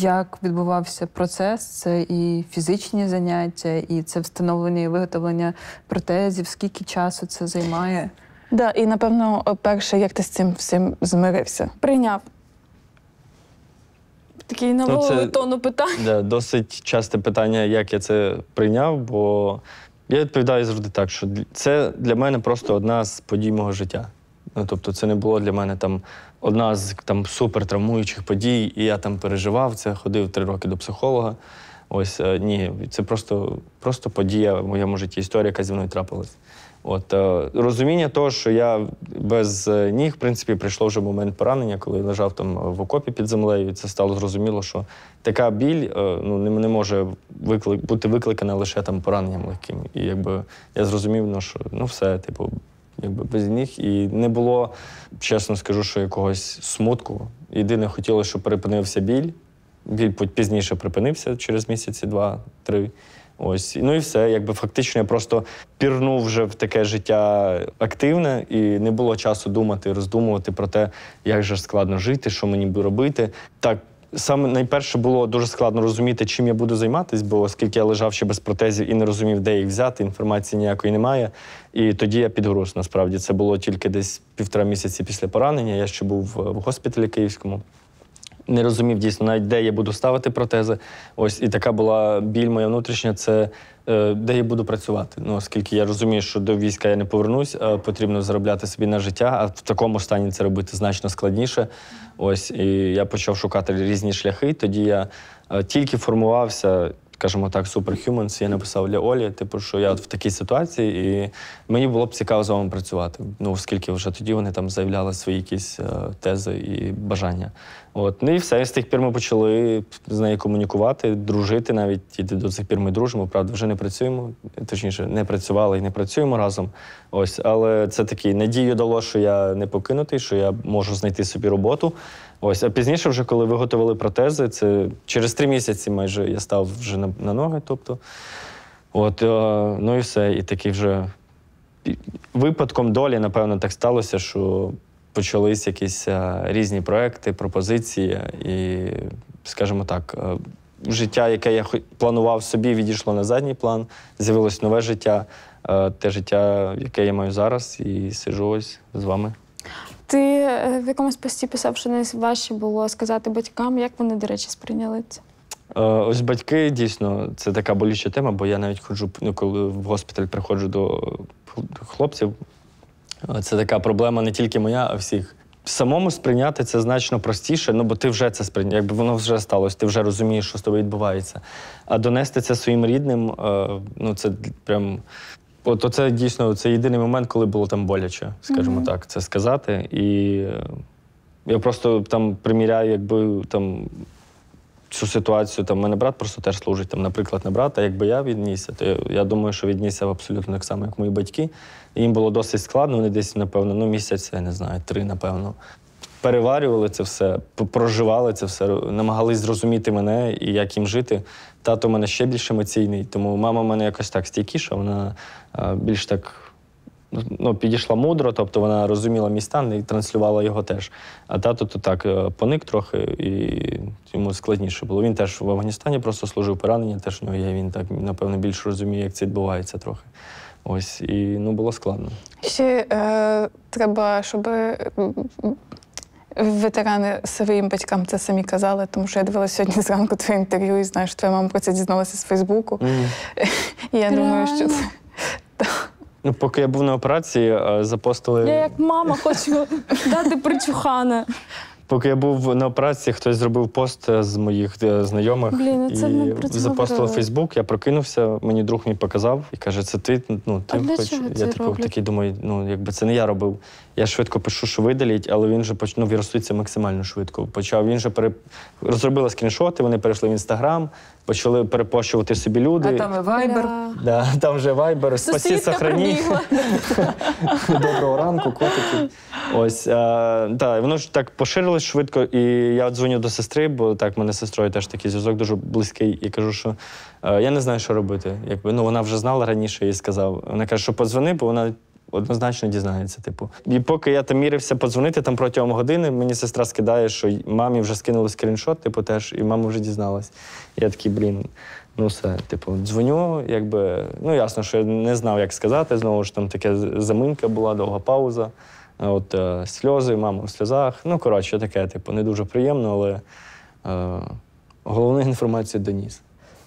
як відбувався процес, це і фізичні заняття, і це встановлення і виготовлення протезів, скільки часу це займає? Да, і напевно, перше, як ти з цим всім змирився? Прийняв. Такий Ну, нового це- тону питань. Да, досить часте питання, як я це прийняв, бо я відповідаю завжди так, що це для мене просто одна з подій мого життя. Ну, тобто, це не було для мене там одна з там супер травмуючих подій, і я там переживав це, ходив три роки до психолога. Ось е, ні, це просто, просто подія в моєму житті, історія, яка зі мною трапилась. От е, розуміння того, що я без е, ніг, в принципі, прийшло вже момент поранення, коли я лежав там в окопі під землею. І це стало зрозуміло, що така біль е, ну, не, може виклик, бути викликана лише там пораненням легким. І якби я зрозумів, ну, що ну все, типу, якби без ніг. І не було, чесно скажу, що якогось смутку. Єдине, хотілося, щоб перепинився біль. Біль пізніше припинився через місяці, два-три. Ось, ну і все. Якби фактично я просто пірнув вже в таке життя активне, і не було часу думати, роздумувати про те, як же складно жити, що мені буде робити. Так, саме найперше було дуже складно розуміти, чим я буду займатися, бо оскільки я лежав ще без протезів і не розумів, де їх взяти, інформації ніякої немає. І тоді я підгруз. Насправді це було тільки десь півтора місяці після поранення. Я ще був в госпіталі київському не розумів дійсно навіть де я буду ставити протези. Ось і така була біль моя внутрішня. Це е, де я буду працювати. Ну оскільки я розумію, що до війська я не повернусь, потрібно заробляти собі на життя. А в такому стані це робити значно складніше. Ось і я почав шукати різні шляхи. Тоді я е, тільки формувався. Скажімо так, Superhumans, я написав для Олі, типу, що я от в такій ситуації, і мені було б цікаво з вами працювати. Ну, оскільки вже тоді вони там заявляли свої якісь е, тези і бажання. От. Ну і все, з тих пір ми почали з нею комунікувати, дружити навіть і до цих пір ми дружимо. Правда, вже не працюємо, точніше, не працювали і не працюємо разом. Ось, але це такий надію дало, що я не покинутий, що я можу знайти собі роботу. Ось, а пізніше, вже коли виготовили протези, це через три місяці майже я став вже на, на ноги. Тобто, от, е, ну і все. І такий вже випадком долі, напевно, так сталося, що почались якісь е, різні проекти, пропозиції, і, скажімо так, е, життя, яке я планував собі, відійшло на задній план, з'явилось нове життя, е, те життя, яке я маю зараз, і сижу ось з вами. Ти в якомусь пості писав, що найважче було сказати батькам, як вони, до речі, сприйняли це. Ось батьки дійсно це така болюча тема, бо я навіть ходжу, ну, коли в госпіталь приходжу до хлопців. Це така проблема не тільки моя, а всіх. Самому сприйняти це значно простіше, ну бо ти вже це сприйняв, якби воно вже сталося, ти вже розумієш, що з тобою відбувається. А донести це своїм рідним, е, ну це прям. От це дійсно це єдиний момент, коли було там боляче, скажімо так, це сказати. І е, я просто там приміряю, якби там цю ситуацію. Там мене брат просто теж служить, там, наприклад, на брата. Якби я віднісся, то я, я думаю, що віднісся абсолютно так само, як мої батьки. Їм було досить складно. Вони десь, напевно, ну місяць, я не знаю, три, напевно. Переварювали це все, проживали це все, намагались зрозуміти мене і як їм жити. Тато в мене ще більш емоційний, тому мама в мене якось так стійкіша, вона більш так ну, підійшла мудро, тобто вона розуміла мій стан і транслювала його теж. А тато то так е, поник трохи, і йому складніше було. Він теж в Афганістані просто служив поранення, теж в нього є. Він так, напевно, більше розуміє, як це відбувається трохи. Ось, і ну, було складно. Ще е, треба, щоб ветерани своїм батькам це самі казали, тому що я дивилася сьогодні [LAUGHS] зранку твоє інтерв'ю і знаю, що твоя мама про це дізналася з Фейсбуку. [LAUGHS] І я думаю, що це. [LAUGHS] Ну, поки я був на операції, е, запостили. Я як мама хочу дати причухана. Поки я був на операції, хтось зробив пост е, з моїх е, знайомих Блін, ну це ми і про запостив. Фейсбук. Я прокинувся, мені друг мій показав і каже: це ти. Ну ти А для хоч чого я це типу, роблять? такий думаю, ну якби це не я робив. Я швидко пишу, що видаліть, але він же почнув віруситися максимально швидко. Почав він же пере... розробили скріншоти, вони перейшли в інстаграм, почали перепощувати собі люди. А там і Viber. Да, там вже вайбер, спасі, сохрані. [LAUGHS] Доброго ранку, котики. Ось а, та, воно ж так поширилось швидко, і я дзвоню до сестри, бо так, мене з сестрою теж такий зв'язок дуже близький. І кажу, що е, я не знаю, що робити. Якби ну вона вже знала раніше і сказав. Вона каже, що подзвони, бо вона. Однозначно дізнається, типу. І поки я там мірився подзвонити, там протягом години мені сестра скидає, що мамі вже скинули скріншот, типу, теж, і мама вже дізналась. Я такий, блін, ну все, типу, дзвоню, якби. Ну, ясно, що я не знав, як сказати. Знову ж там таке заминка була, довга пауза. От е, сльози, мама в сльозах. Ну, коротше, таке, типу, не дуже приємно, але е, головну [LAUGHS] інформацію доніс.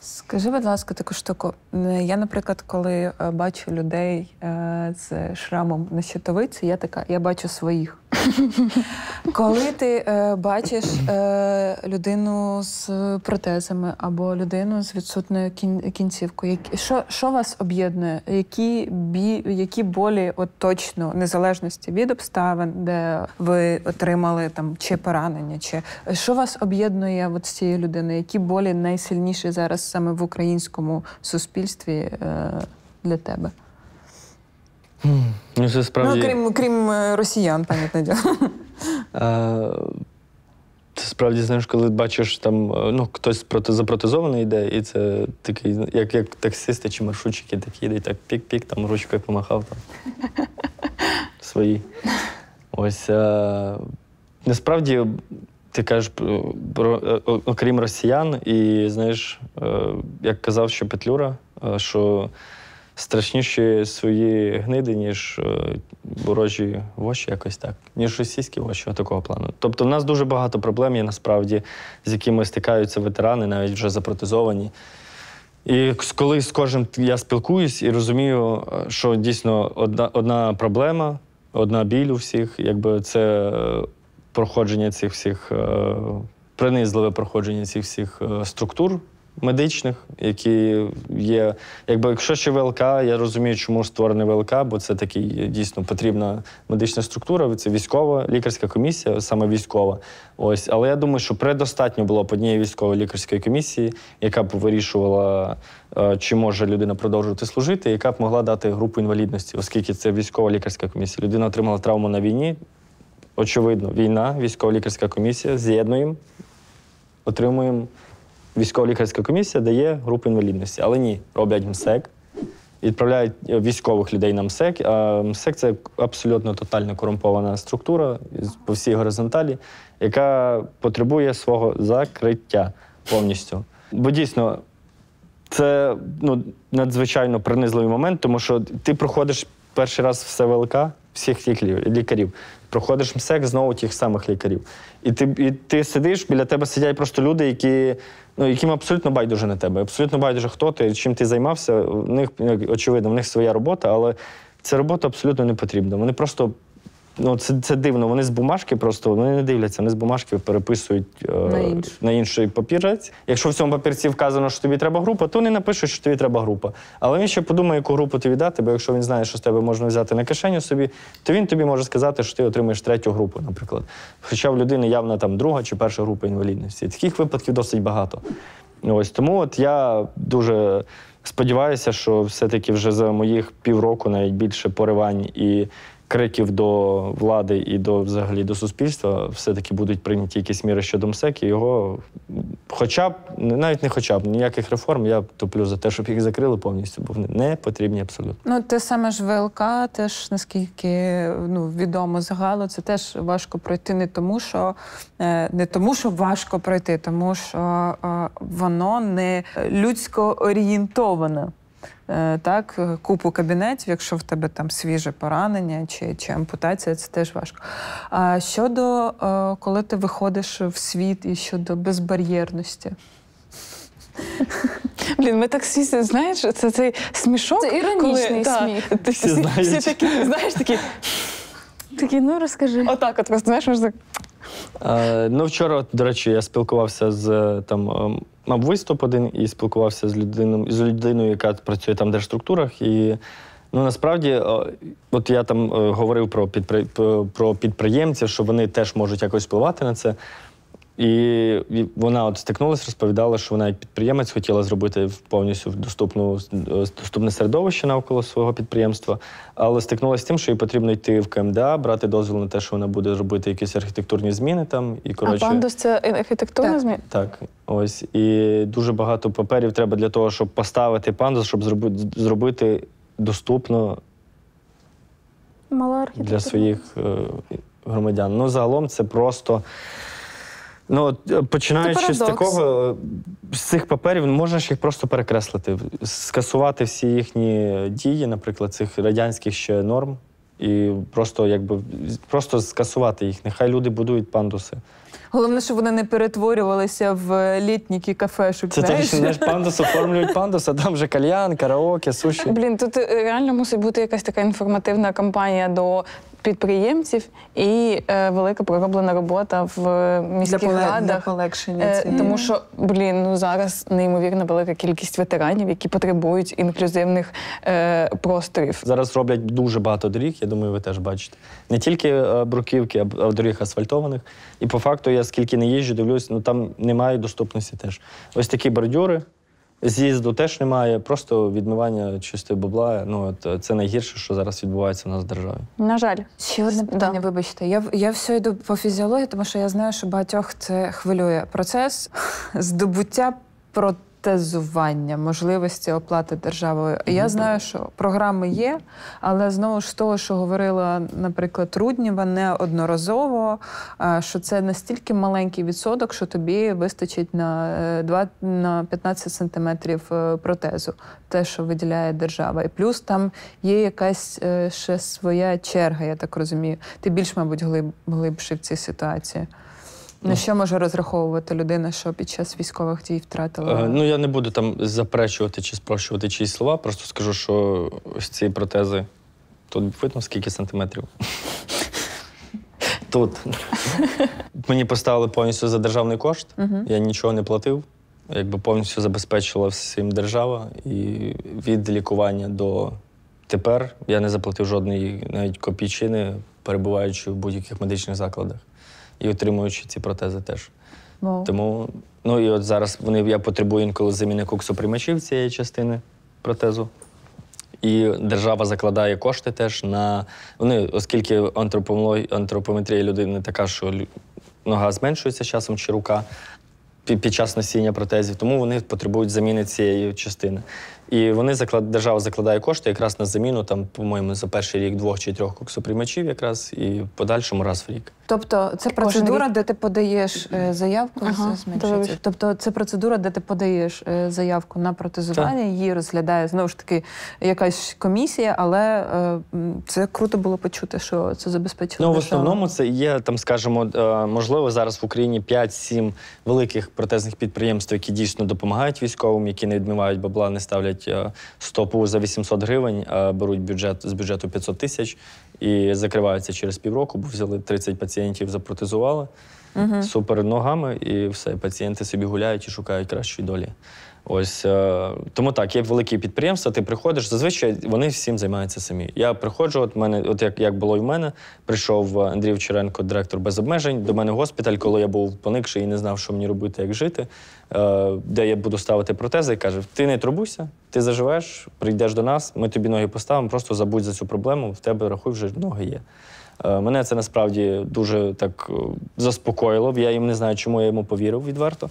Скажи, будь ласка, таку штуку. Я, наприклад, коли е, бачу людей е, з шрамом на щитовиці, я така, я бачу своїх. [LAUGHS] Коли ти е, бачиш е, людину з протезами або людину з відсутною кін- кінцівкою, які, що, що вас об'єднує? Які, бі, які болі от точно незалежності від обставин, де ви отримали там чи поранення, чи що вас об'єднує от з цією людиною? Які болі найсильніші зараз саме в українському суспільстві е, для тебе? Ну, це справді. Ну, крім, крім е, росіян, понятне діло. [LAUGHS] Це справді, знаєш, коли бачиш там, е, ну, хтось проти, запротезований йде, і це такий, як, як таксисти чи маршрутчики такі йде, і так пік-пік, там ручкою помахав там. [LAUGHS] Свої. Ось. Е, насправді, ти кажеш про, окрім росіян, і знаєш, як казав ще Петлюра, що страшніші свої гниди, ніж е, ворожі воші, якось так, ніж російські воші, такого плану. Тобто, в нас дуже багато проблем є насправді, з якими стикаються ветерани, навіть вже запротезовані. І коли з кожним я спілкуюсь і розумію, е, що дійсно одна, одна проблема, одна біль у всіх, якби це е, проходження цих всіх, принизливе проходження цих всіх структур медичних, які є. Якби якщо ще ВЛК, я розумію, чому створений ВЛК, бо це такий дійсно потрібна медична структура. Це військова лікарська комісія, саме військова. Ось, але я думаю, що предостатньо було б однієї військової лікарської комісії, яка б вирішувала, е, чи може людина продовжувати служити, яка б могла дати групу інвалідності, оскільки це військова лікарська комісія. Людина отримала травму на війні. Очевидно, війна, військова лікарська комісія, з'єднуємо, отримуємо. Військово-лікарська комісія дає групу інвалідності. Але ні, роблять МСЕК, відправляють е, військових людей на МСЕК. А МСЕК це абсолютно тотально корумпована структура по всій горизонталі, яка потребує свого закриття повністю. Бо дійсно, це ну, надзвичайно принизливий момент, тому що ти проходиш перший раз все ВЛК, всіх лікарів, лікарів. Проходиш МСЕК знову тих самих лікарів. І ти, і ти сидиш, біля тебе сидять просто люди, які, ну, яким абсолютно байдуже на тебе. Абсолютно байдуже, хто ти, чим ти займався. В них, ну, очевидно, в них своя робота, але ця робота абсолютно не потрібна. Вони просто Ну, це, це дивно. Вони з бумажки просто вони не дивляться, вони з бумажки переписують е, На іншу. на інший папірець. Якщо в цьому папірці вказано, що тобі треба група, то вони напишуть, що тобі треба група. Але він ще подумає, яку групу тобі дати, бо якщо він знає, що з тебе можна взяти на кишеню собі, то він тобі може сказати, що ти отримаєш третю групу, наприклад. Хоча в людини явно там друга чи перша група інвалідності. Таких випадків досить багато. Ось тому от я дуже сподіваюся, що все-таки вже за моїх півроку навіть більше поривань і криків до влади і до взагалі до суспільства все-таки будуть прийняті якісь міри щодо МСЕК, і його хоча б навіть не хоча б ніяких реформ, я топлю за те, щоб їх закрили повністю, бо вони не потрібні абсолютно. Ну, те саме ж ВЛК, теж наскільки ну, відомо загалу, це теж важко пройти не тому, що е, не тому, що важко пройти, тому що е, воно не людсько орієнтоване. Е, Так, купу кабінетів, якщо в тебе там свіже поранення чи, чи ампутація, це теж важко. А щодо е, коли ти виходиш в світ і щодо безбар'єрності, Блін, ми так всі, знаєш, це цей смішок. Це іронічний коли, та, сміх. ти всі, Всі всі, такі, знаєш, такі, Такі, ну розкажи. отак от знаєш, можна так. Е, ну, вчора, до речі, я спілкувався з е, там ем, мав виступ один і спілкувався з людиною, з людиною, яка працює там в держструктурах. І ну насправді, от я там е, говорив про підприємців, що вони теж можуть якось впливати на це. І, вона от стикнулася, розповідала, що вона як підприємець хотіла зробити повністю доступну, е, доступне середовище навколо свого підприємства, але стикнулася з тим, що їй потрібно йти в КМДА, брати дозвіл на те, що вона буде робити якісь архітектурні зміни там. І, А пандус це архітектурна Так. зміна? так, ось. І дуже багато паперів треба для того, щоб поставити пандус, щоб зробити, зробити доступно Мала для своїх е, громадян. Ну, загалом це просто. Ну, от, е, починаючи з такого, з цих паперів, ну, можна ж їх просто перекреслити, скасувати всі їхні дії, наприклад, цих радянських ще норм, і просто якби просто скасувати їх. Нехай люди будують пандуси. Головне, щоб вони не перетворювалися в літніки кафешок. Це знаєш? точно знаєш, пандус оформлюють пандус, а там вже кальян, караоке, суші. Блін, тут е, реально мусить бути якась така інформативна кампанія до підприємців і е, велика пророблена робота в е, для, міських для радах. полегшення. Е, цієї. Тому що, блін, ну зараз неймовірно велика кількість ветеранів, які потребують інклюзивних е, просторів. Зараз роблять дуже багато доріг, я думаю, ви теж бачите. Не тільки е, бруківки, а доріг асфальтованих. І по факту, я скільки не їжджу, дивлюсь, ну там немає доступності теж. Ось такі бордюри. З'їзду теж немає, просто відмивання чистої бабла. Ну от це найгірше, що зараз відбувається в нас в державі. На жаль, Ще одне питання, вибачте. Я, в- я все йду по фізіології, тому що я знаю, що багатьох це хвилює. Процес [LAUGHS] здобуття протезування, можливості оплати державою. Я знаю, що програми є, але знову ж того, що говорила, наприклад, Рудніва неодноразово, що це настільки маленький відсоток, що тобі вистачить на, е, 2, на 15 сантиметрів е, протезу, те, що виділяє держава. І плюс там є якась е, ще своя черга, я так розумію. Ти більш, мабуть, глиб, глибший в цій ситуації. На що може розраховувати людина, що під час військових дій втратила? Е, Ну я не буду там заперечувати чи спрощувати чиїсь слова, просто скажу, що ось ці протези. Тут видно скільки сантиметрів. Тут. Мені поставили повністю за державний кошт, я нічого не платив. Якби повністю забезпечила всім держава. І від лікування до тепер я не заплатив жодної навіть копійчини, перебуваючи в будь-яких медичних закладах і отримуючи ці протези теж. Вау. Тому, ну і от зараз вони, я потребую інколи заміни коксоприймачів цієї частини протезу. І держава закладає кошти теж на. Вони, оскільки антропометрія людини така, що нога зменшується з часом чи рука під час носіння протезів, тому вони потребують заміни цієї частини. І вони заклад, держава закладає кошти якраз на заміну, там, по-моєму, за перший рік двох чи трьох коксоприймачів, якраз, і в подальшому раз в рік. Тобто це процедура, рік. де ти подаєш е, заявку, Ага, зменшується. Тобто це процедура, де ти подаєш е, заявку на протезування, її розглядає знову ж таки якась комісія, але е, це круто було почути, що це забезпечило. Ну, в основному це є там, скажімо, можливо, зараз в Україні 5-7 великих протезних підприємств, які дійсно допомагають військовим, які не відмивають бабла, не ставлять роблять е, стопу за 800 гривень, беруть бюджет з бюджету 500 тисяч і закриваються через півроку, бо взяли 30 пацієнтів, запротезували супер ногами, і все, пацієнти собі гуляють і шукають кращої долі. Ось е, тому так, є великі підприємства, ти приходиш. Зазвичай вони всім займаються самі. Я приходжу, от мене, от як, як було і в мене, прийшов Андрій Вчеренко, директор без обмежень, до мене в госпіталь, коли я був поникший і не знав, що мені робити, як жити, е, де я буду ставити протези, і каже: Ти не турбуйся, ти заживеш, прийдеш до нас, ми тобі ноги поставимо, просто забудь за цю проблему, в тебе рахуй, вже ноги є. Е, Мене це насправді дуже так е, заспокоїло. Я їм не знаю, чому я йому повірив відверто.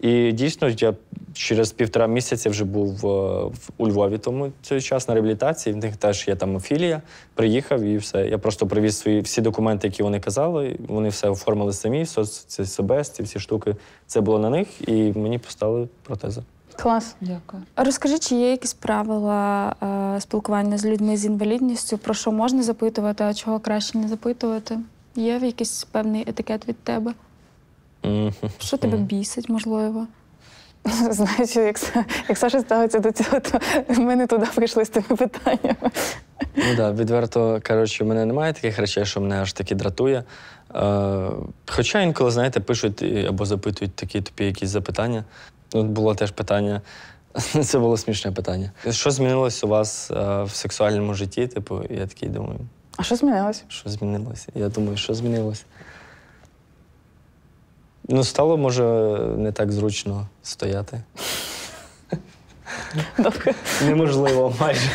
І дійсно, я через півтора місяця вже був е, у Львові тому цей час на реабілітації. В них теж є там філія. Приїхав і все. Я просто привіз свої всі документи, які вони казали. Вони все оформили самі, ці ці всі штуки. Це було на них, і мені поставили протези. Клас. Дякую. Розкажи, чи є якісь правила е, спілкування з людьми з інвалідністю, про що можна запитувати, а чого краще не запитувати? Є якийсь певний етикет від тебе? Що тебе бісить, можливо? [LAUGHS] Знаючи, як, як Саша ставиться до цього, то ми не туди прийшли з тими питаннями. Ну так, відверто кажучи, в мене немає таких речей, що мене аж таки дратує. Е, хоча інколи, знаєте, пишуть або запитують такі тупі якісь запитання. От було теж питання. [LAUGHS] Це було смішне питання. Що змінилось у вас е, в сексуальному житті? Типу, я такий думаю, А що змінилось? що змінилося? Я думаю, що змінилося? Ну, стало, може, не так зручно стояти. Добре. Неможливо майже.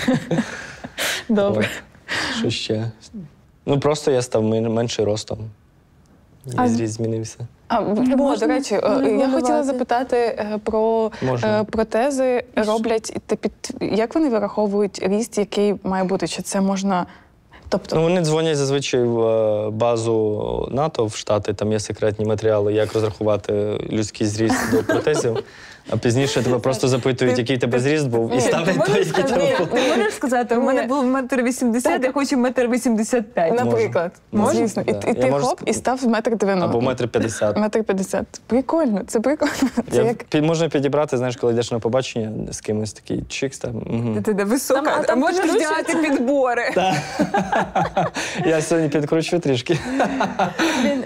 Добре. От. Що ще? Ну, просто я став мен- менше ростом. І А- зріст змінився. А, о, Можна до речі, е, я хотіла запитати е, про Можна. е, протези роблять та під як вони вираховують ріст, який має бути? Чи це можна? Тобто, Ну, вони дзвонять зазвичай в е, базу НАТО в Штати, там є секретні матеріали, як розрахувати людський зріст до протезів. [LAUGHS] А пізніше тебе просто запитують, який тебе зріст був, і ставлять той, який тебе був. Ти можеш сказати, у мене був метр вісімдесят, я хочу метр вісімдесят п'ять. наприклад, Можна? звісно, і, і Я ти можу хоп, і став метр дев'яносто. Або метр п'ятдесят. Метр п'ятдесят. Прикольно, це прикольно. [LAUGHS] Це Я- як під- Можна підібрати, знаєш, коли йдеш на побачення з кимось такий чикс там. мгм. Ти де висока, Там- а а, там можеш взяти підбори. [LAUGHS] Я сьогодні підкручу трішки,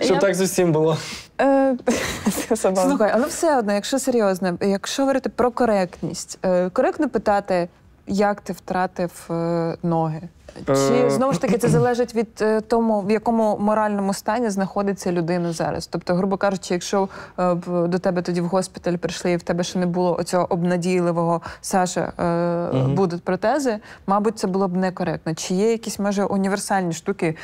щоб так з усім було. Е. [LAUGHS] Слухай, але все одно, якщо серйозно, якщо говорити про коректність, е, коректно питати, як ти втратив е, ноги. Чи Е. знову ж таки це залежить від е, тому, в якому моральному стані знаходиться людина зараз? Тобто, грубо кажучи, якщо е, в- до тебе тоді в госпіталь прийшли, і в тебе ще не було оцього обнадійливого Саша, е, Мгм. будуть протези, мабуть, це було б некоректно. Чи є якісь може універсальні штуки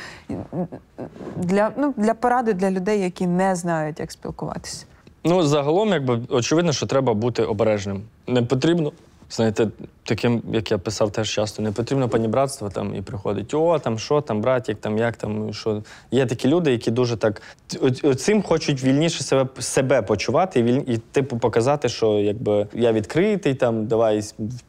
для, ну, для поради для людей, які не знають, як спілкуватися? Ну, загалом, якби очевидно, що треба бути обережним. Не потрібно, знаєте, таким, як я писав теж часто, не потрібно панібратство там і приходить, о, там що там, братік, там як там, що. Є такі люди, які дуже так цим хочуть вільніше себе, себе почувати і, віль, і типу показати, що якби я відкритий, там давай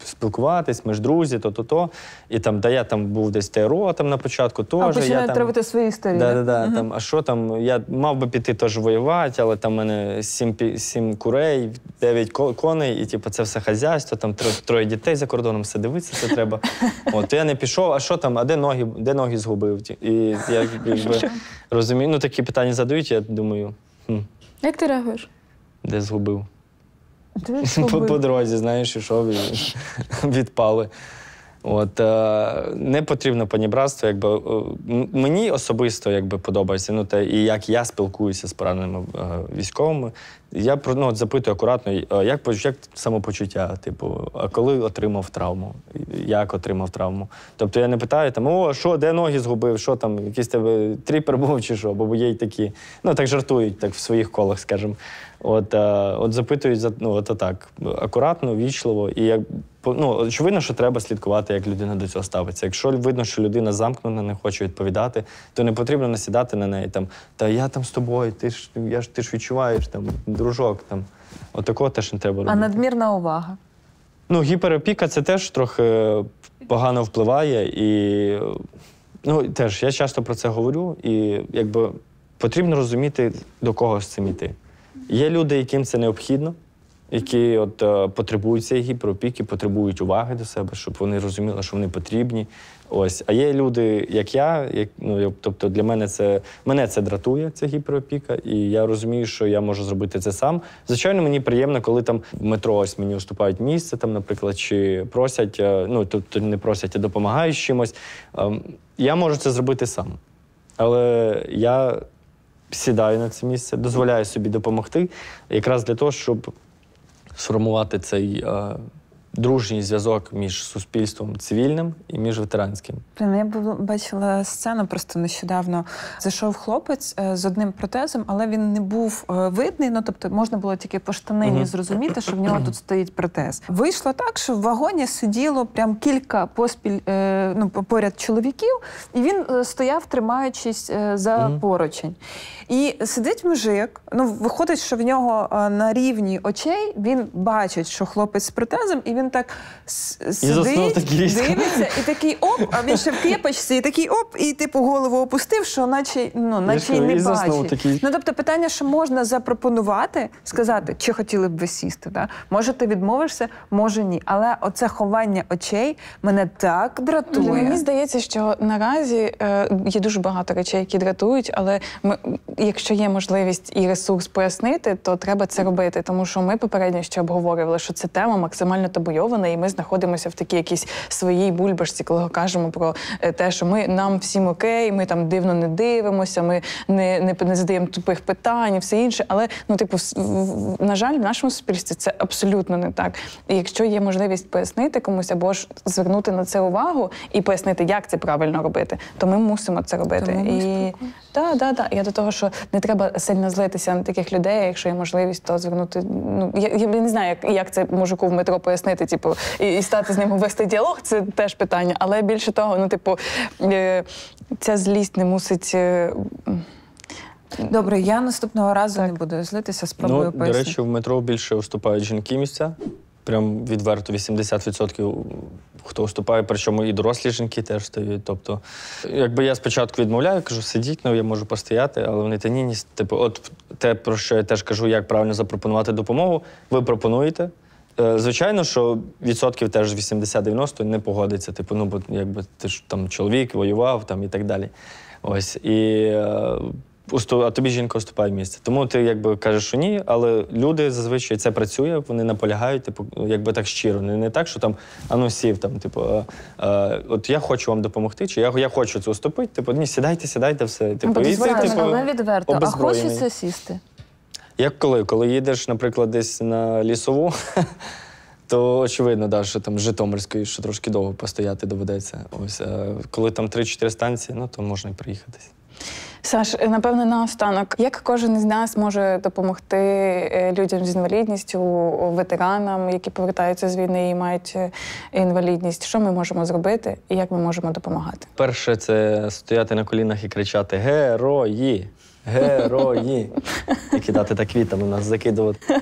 спілкуватись, ми ж друзі, то-то-то. І там, да я там був десь ТРО там на початку, теж. Я починають там... травити свої історії. Да, да, да. Там, а що там? Я мав би піти теж воювати, але там в мене сім, сім курей, дев'ять коней, і типу, це все хазяйство, там троє, троє дітей за кордоном, все дивитися, це треба. [LAUGHS] От, то я не пішов, а що там, а де ноги, де ноги згубив? І я якби, розумію, ну такі питання задають, я думаю, хм, Як ти реагуєш? де згубив? Ти [LAUGHS] По, згубив. по дорозі, знаєш, ішов і [LAUGHS] відпали. От, е, не потрібно панібратство. Якби, е, мені особисто якби, подобається ну, те, і як я спілкуюся з пораненими е, військовими. Я ну, от запитую акуратно, як, як самопочуття, типу, а коли отримав травму, як отримав травму. Тобто я не питаю, там, о, що, де ноги згубив, що там, якийсь тебе тріпер був чи що, бо є й такі, ну так жартують так в своїх колах, скажімо. От, е, от запитують за ну, от так, акуратно, вічливо. І як ну, очевидно, що треба слідкувати, як людина до цього ставиться. Якщо видно, що людина замкнена, не хоче відповідати, то не потрібно насідати на неї там. Та я там з тобою, ти ж я ж ти ж відчуваєш там, дружок там. От такого теж не треба робити. А надмірна увага. Ну, гіперопіка це теж трохи погано впливає. І ну, теж я часто про це говорю, і якби потрібно розуміти, до кого з цим іти. Є люди, яким це необхідно. які от е, потребують цієї гіперопіки, потребують уваги до себе, щоб вони розуміли, що вони потрібні. Ось, а є люди, як я, як ну тобто для мене це мене це дратує, ця гіперопіка, і я розумію, що я можу зробити це сам. Звичайно, мені приємно, коли там в метро ось мені уступають місце, там, наприклад, чи просять, е, ну тобто не просять, а допомагають чимось. Ем, Я можу це зробити сам. Але я сідаю на це місце, дозволяю собі допомогти, якраз для того, щоб сформувати цей е, дружній зв'язок між суспільством цивільним і між ветеранським. Я бачила сцену просто нещодавно. Зайшов хлопець е, з одним протезом, але він не був е, видний. Ну тобто можна було тільки по штанині Мгм. зрозуміти, що в нього тут стоїть протез. Вийшло так, що в вагоні сиділо прям кілька поспіль е, ну, поряд чоловіків, і він стояв, тримаючись за Мгм. поручень. І сидить мужик. Ну, виходить, що в нього на рівні очей він бачить, що хлопець з протезом, і він так сидить, дивиться, і такий оп, а він ще в кепочці, і такий оп, і типу голову опустив, що наче, ну, наче й не бачить. Ну тобто питання, що можна запропонувати, сказати, чи хотіли б ви сісти. Да? Може, ти відмовишся, може ні. Але оце ховання очей мене так дратує. Мені здається, що наразі е, є дуже багато речей, які дратують, але ми, якщо є можливість і ресурс пояснити, то треба це робити. Тому що ми попередньо ще обговорювали, що ця тема максимально табуйована, і ми знаходимося в такій якійсь своїй бульбашці, коли кажемо про е, те, що ми нам всім окей, ми там дивно не дивимося, ми не, не, не задаємо тупих питань, і все інше. Але ну, типу, на жаль, в нашому суспільстві це абсолютно не так. І якщо є можливість пояснити комусь або ж звернути на це увагу і пояснити, як це правильно робити, то ми мусимо це робити. Тому і так, так, так. Я до того, що не треба сильно злитися на таких людей. Якщо є можливість, то звернути. Ну я, я не знаю, як, як це мужику в метро пояснити, типу, і, і стати з ним вести діалог. Це теж питання. Але більше того, ну, типу, е, ця злість не мусить. е, Добре, я наступного разу не буду злитися, спробую Ну, до речі, в метро більше уступають жінки місця. Прям відверто 80% хто уступає, причому і дорослі жінки теж стають. Тобто, якби я спочатку відмовляю, кажу, сидіть, ну я можу постояти, але вони та ні, ні. Типу, от те, про що я теж кажу, як правильно запропонувати допомогу, ви пропонуєте. Е, Звичайно, що відсотків теж 80-90 не погодиться. Типу, ну бо якби ти ж там чоловік воював там і так далі. Ось і е, а тобі жінка уступає місце. Тому ти якби кажеш, що ні, але люди зазвичай це працює, вони наполягають, типу, якби так щиро. Не, не так, що там ану сів там, типу, е, е, от я хочу вам допомогти, чи я, я хочу це уступити. Типу, ні, сідайте, сідайте, все. Типу, і ти, типу, але відверто, а хочеться сісти. Як коли? Коли їдеш, наприклад, десь на лісову, [LAUGHS] то очевидно, да, що там з Житомирської, що трошки довго постояти доведеться. Ось, а коли там 3-4 станції, ну то можна і приїхатись. Саш, е, напевно, наостанок, як кожен із нас може допомогти е, людям з інвалідністю, ветеранам, які повертаються з війни і мають е, інвалідність, що ми можемо зробити і як ми можемо допомагати? Перше, це стояти на колінах і кричати Герої! Герої! [LAUGHS] І кидати так квітами нас закидувати.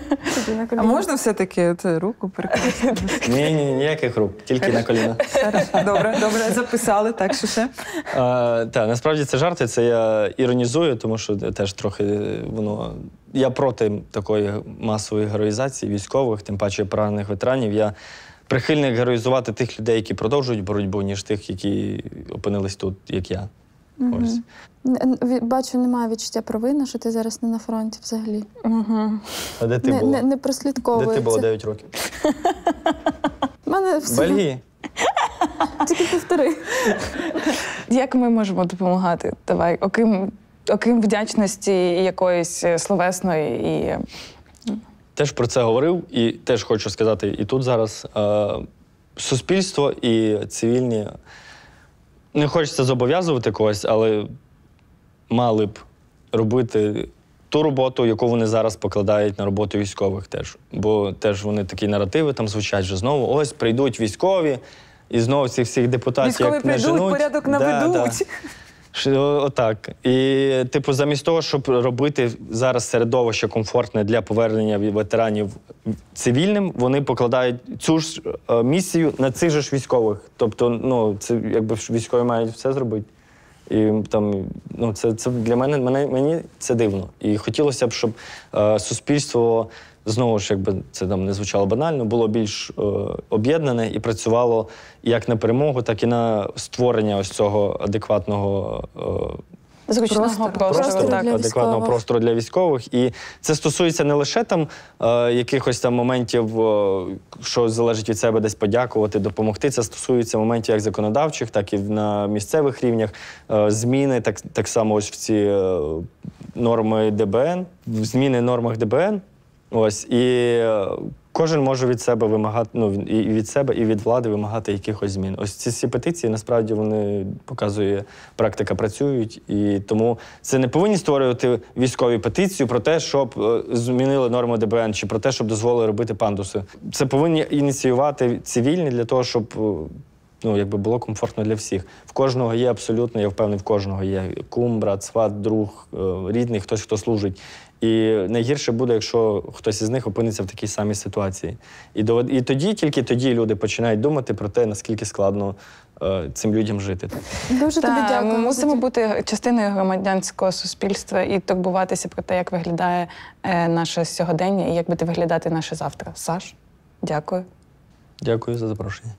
А можна все-таки руку перекласти? Ні, ні, ніяких рук, тільки на колінах. Добре, добре, записали, так що ще. А, та, насправді це жарти, це я іронізую, тому що теж трохи е, воно. Я проти такої масової героїзації військових, тим паче поранених ветеранів. Я прихильник героїзувати тих людей, які продовжують боротьбу, ніж тих, які опинились тут, як я. Ось. Н- н- Бачу, немає відчуття провини, що ти зараз не на фронті взагалі. Угу. А де ти Не, була? не, не Де ти була 9 років? У [LAUGHS] мене В все Бельгії. [LAUGHS] тільки півтори. Як ми можемо допомагати? Давай, окрім, окрім вдячності якоїсь е, словесної і е, Теж про це говорив, і теж хочу сказати і тут зараз. Е, суспільство і цивільні не хочеться зобов'язувати когось, але мали б робити ту роботу, яку вони зараз покладають на роботу військових теж. Бо теж вони такі наративи там звучать вже знову. Ось прийдуть військові, і знову цих всіх депутатів. Військові як прийдуть, наженуть. порядок Да, наведуть. да. Отак. І, типу, замість того, щоб робити зараз середовище комфортне для повернення ветеранів цивільним, вони покладають цю ж е, місію на цих же ж військових. Тобто, ну, це якби військові мають все зробити. І там, ну, це, це для мене, мене мені це дивно. І хотілося б, щоб е, суспільство знову ж, якби це там не звучало банально, було більш е, об'єднане і працювало як на перемогу, так і на створення ось цього адекватного. е, Зручного Простору. простору. Простору так. для адекватного військових. простору для військових. І це стосується не лише там е, якихось там моментів, е, що залежить від себе десь подякувати, допомогти. Це стосується моментів як законодавчих, так і на місцевих рівнях. Е, зміни так, так само ось в ці е, норми ДБН, зміни в нормах ДБН. Ось і е, кожен може від себе вимагати, ну і від себе, і від влади вимагати якихось змін. Ось ці всі петиції насправді вони показує, практика працюють, і тому це не повинні створювати військові петицію про те, щоб е, змінили норму ДБН, чи про те, щоб дозволили робити пандуси. Це повинні ініціювати цивільні для того, щоб. е, Ну, якби було комфортно для всіх. В кожного є абсолютно, я впевнений, в кожного є кум, брат, сват, друг, рідний, хтось, хто служить. І найгірше буде, якщо хтось із них опиниться в такій самій ситуації. І, довод- і тоді, тільки тоді люди починають думати про те, наскільки складно е, цим людям жити. Дуже тобі дякую. Ми мусимо бути частиною громадянського суспільства і турбуватися про те, як виглядає е, наше сьогодення і як буде виглядати наше завтра. Саш, дякую. Дякую за запрошення.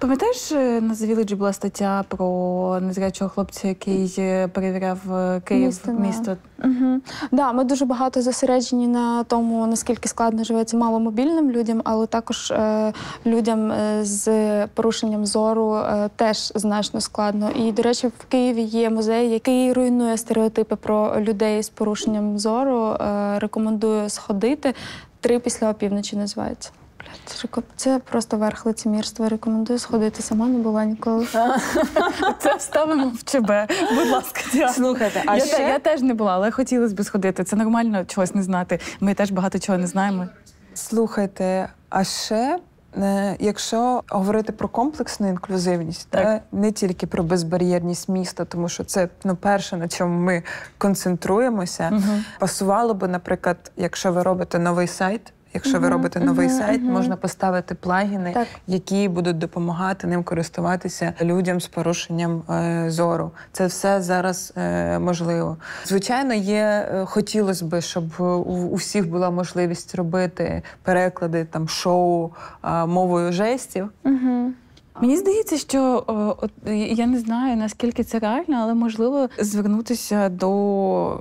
Пам'ятаєш, е, на Village була стаття про незрячого хлопця, який е, перевіряв е, Київ Місто, місто. Угу. Да, ми дуже багато зосереджені на тому, наскільки складно живеться маломобільним людям, але також е, людям з порушенням зору е, теж значно складно. І, до речі, в Києві є музей, який руйнує стереотипи про людей з порушенням зору. Е, рекомендую сходити. Три після опівночі називається. Блядь, Це просто верх лицемірства. Рекомендую сходити. Сама не була ніколи. [LAUGHS] Це вставимо в ЧБ. Будь ласка. Слухайте, а я, ще я теж не була, але хотілося б сходити. Це нормально чогось не знати. Ми теж багато чого не знаємо. Слухайте, а ще. е, Якщо говорити про комплексну інклюзивність, Так. та, не тільки про безбар'єрність міста, тому що це ну, перше, на чому ми концентруємося, пасувало би, наприклад, якщо ви робите новий сайт. Якщо ви робите новий сайт, можна поставити плагіни, Так. які будуть допомагати ним користуватися людям з порушенням е, зору. Це все зараз е, можливо. Звичайно, є е, хотілося б, щоб у, у всіх була можливість робити переклади там шоу е, мовою жестів. Угу. Мені здається, що от, я не знаю наскільки це реально, але можливо звернутися до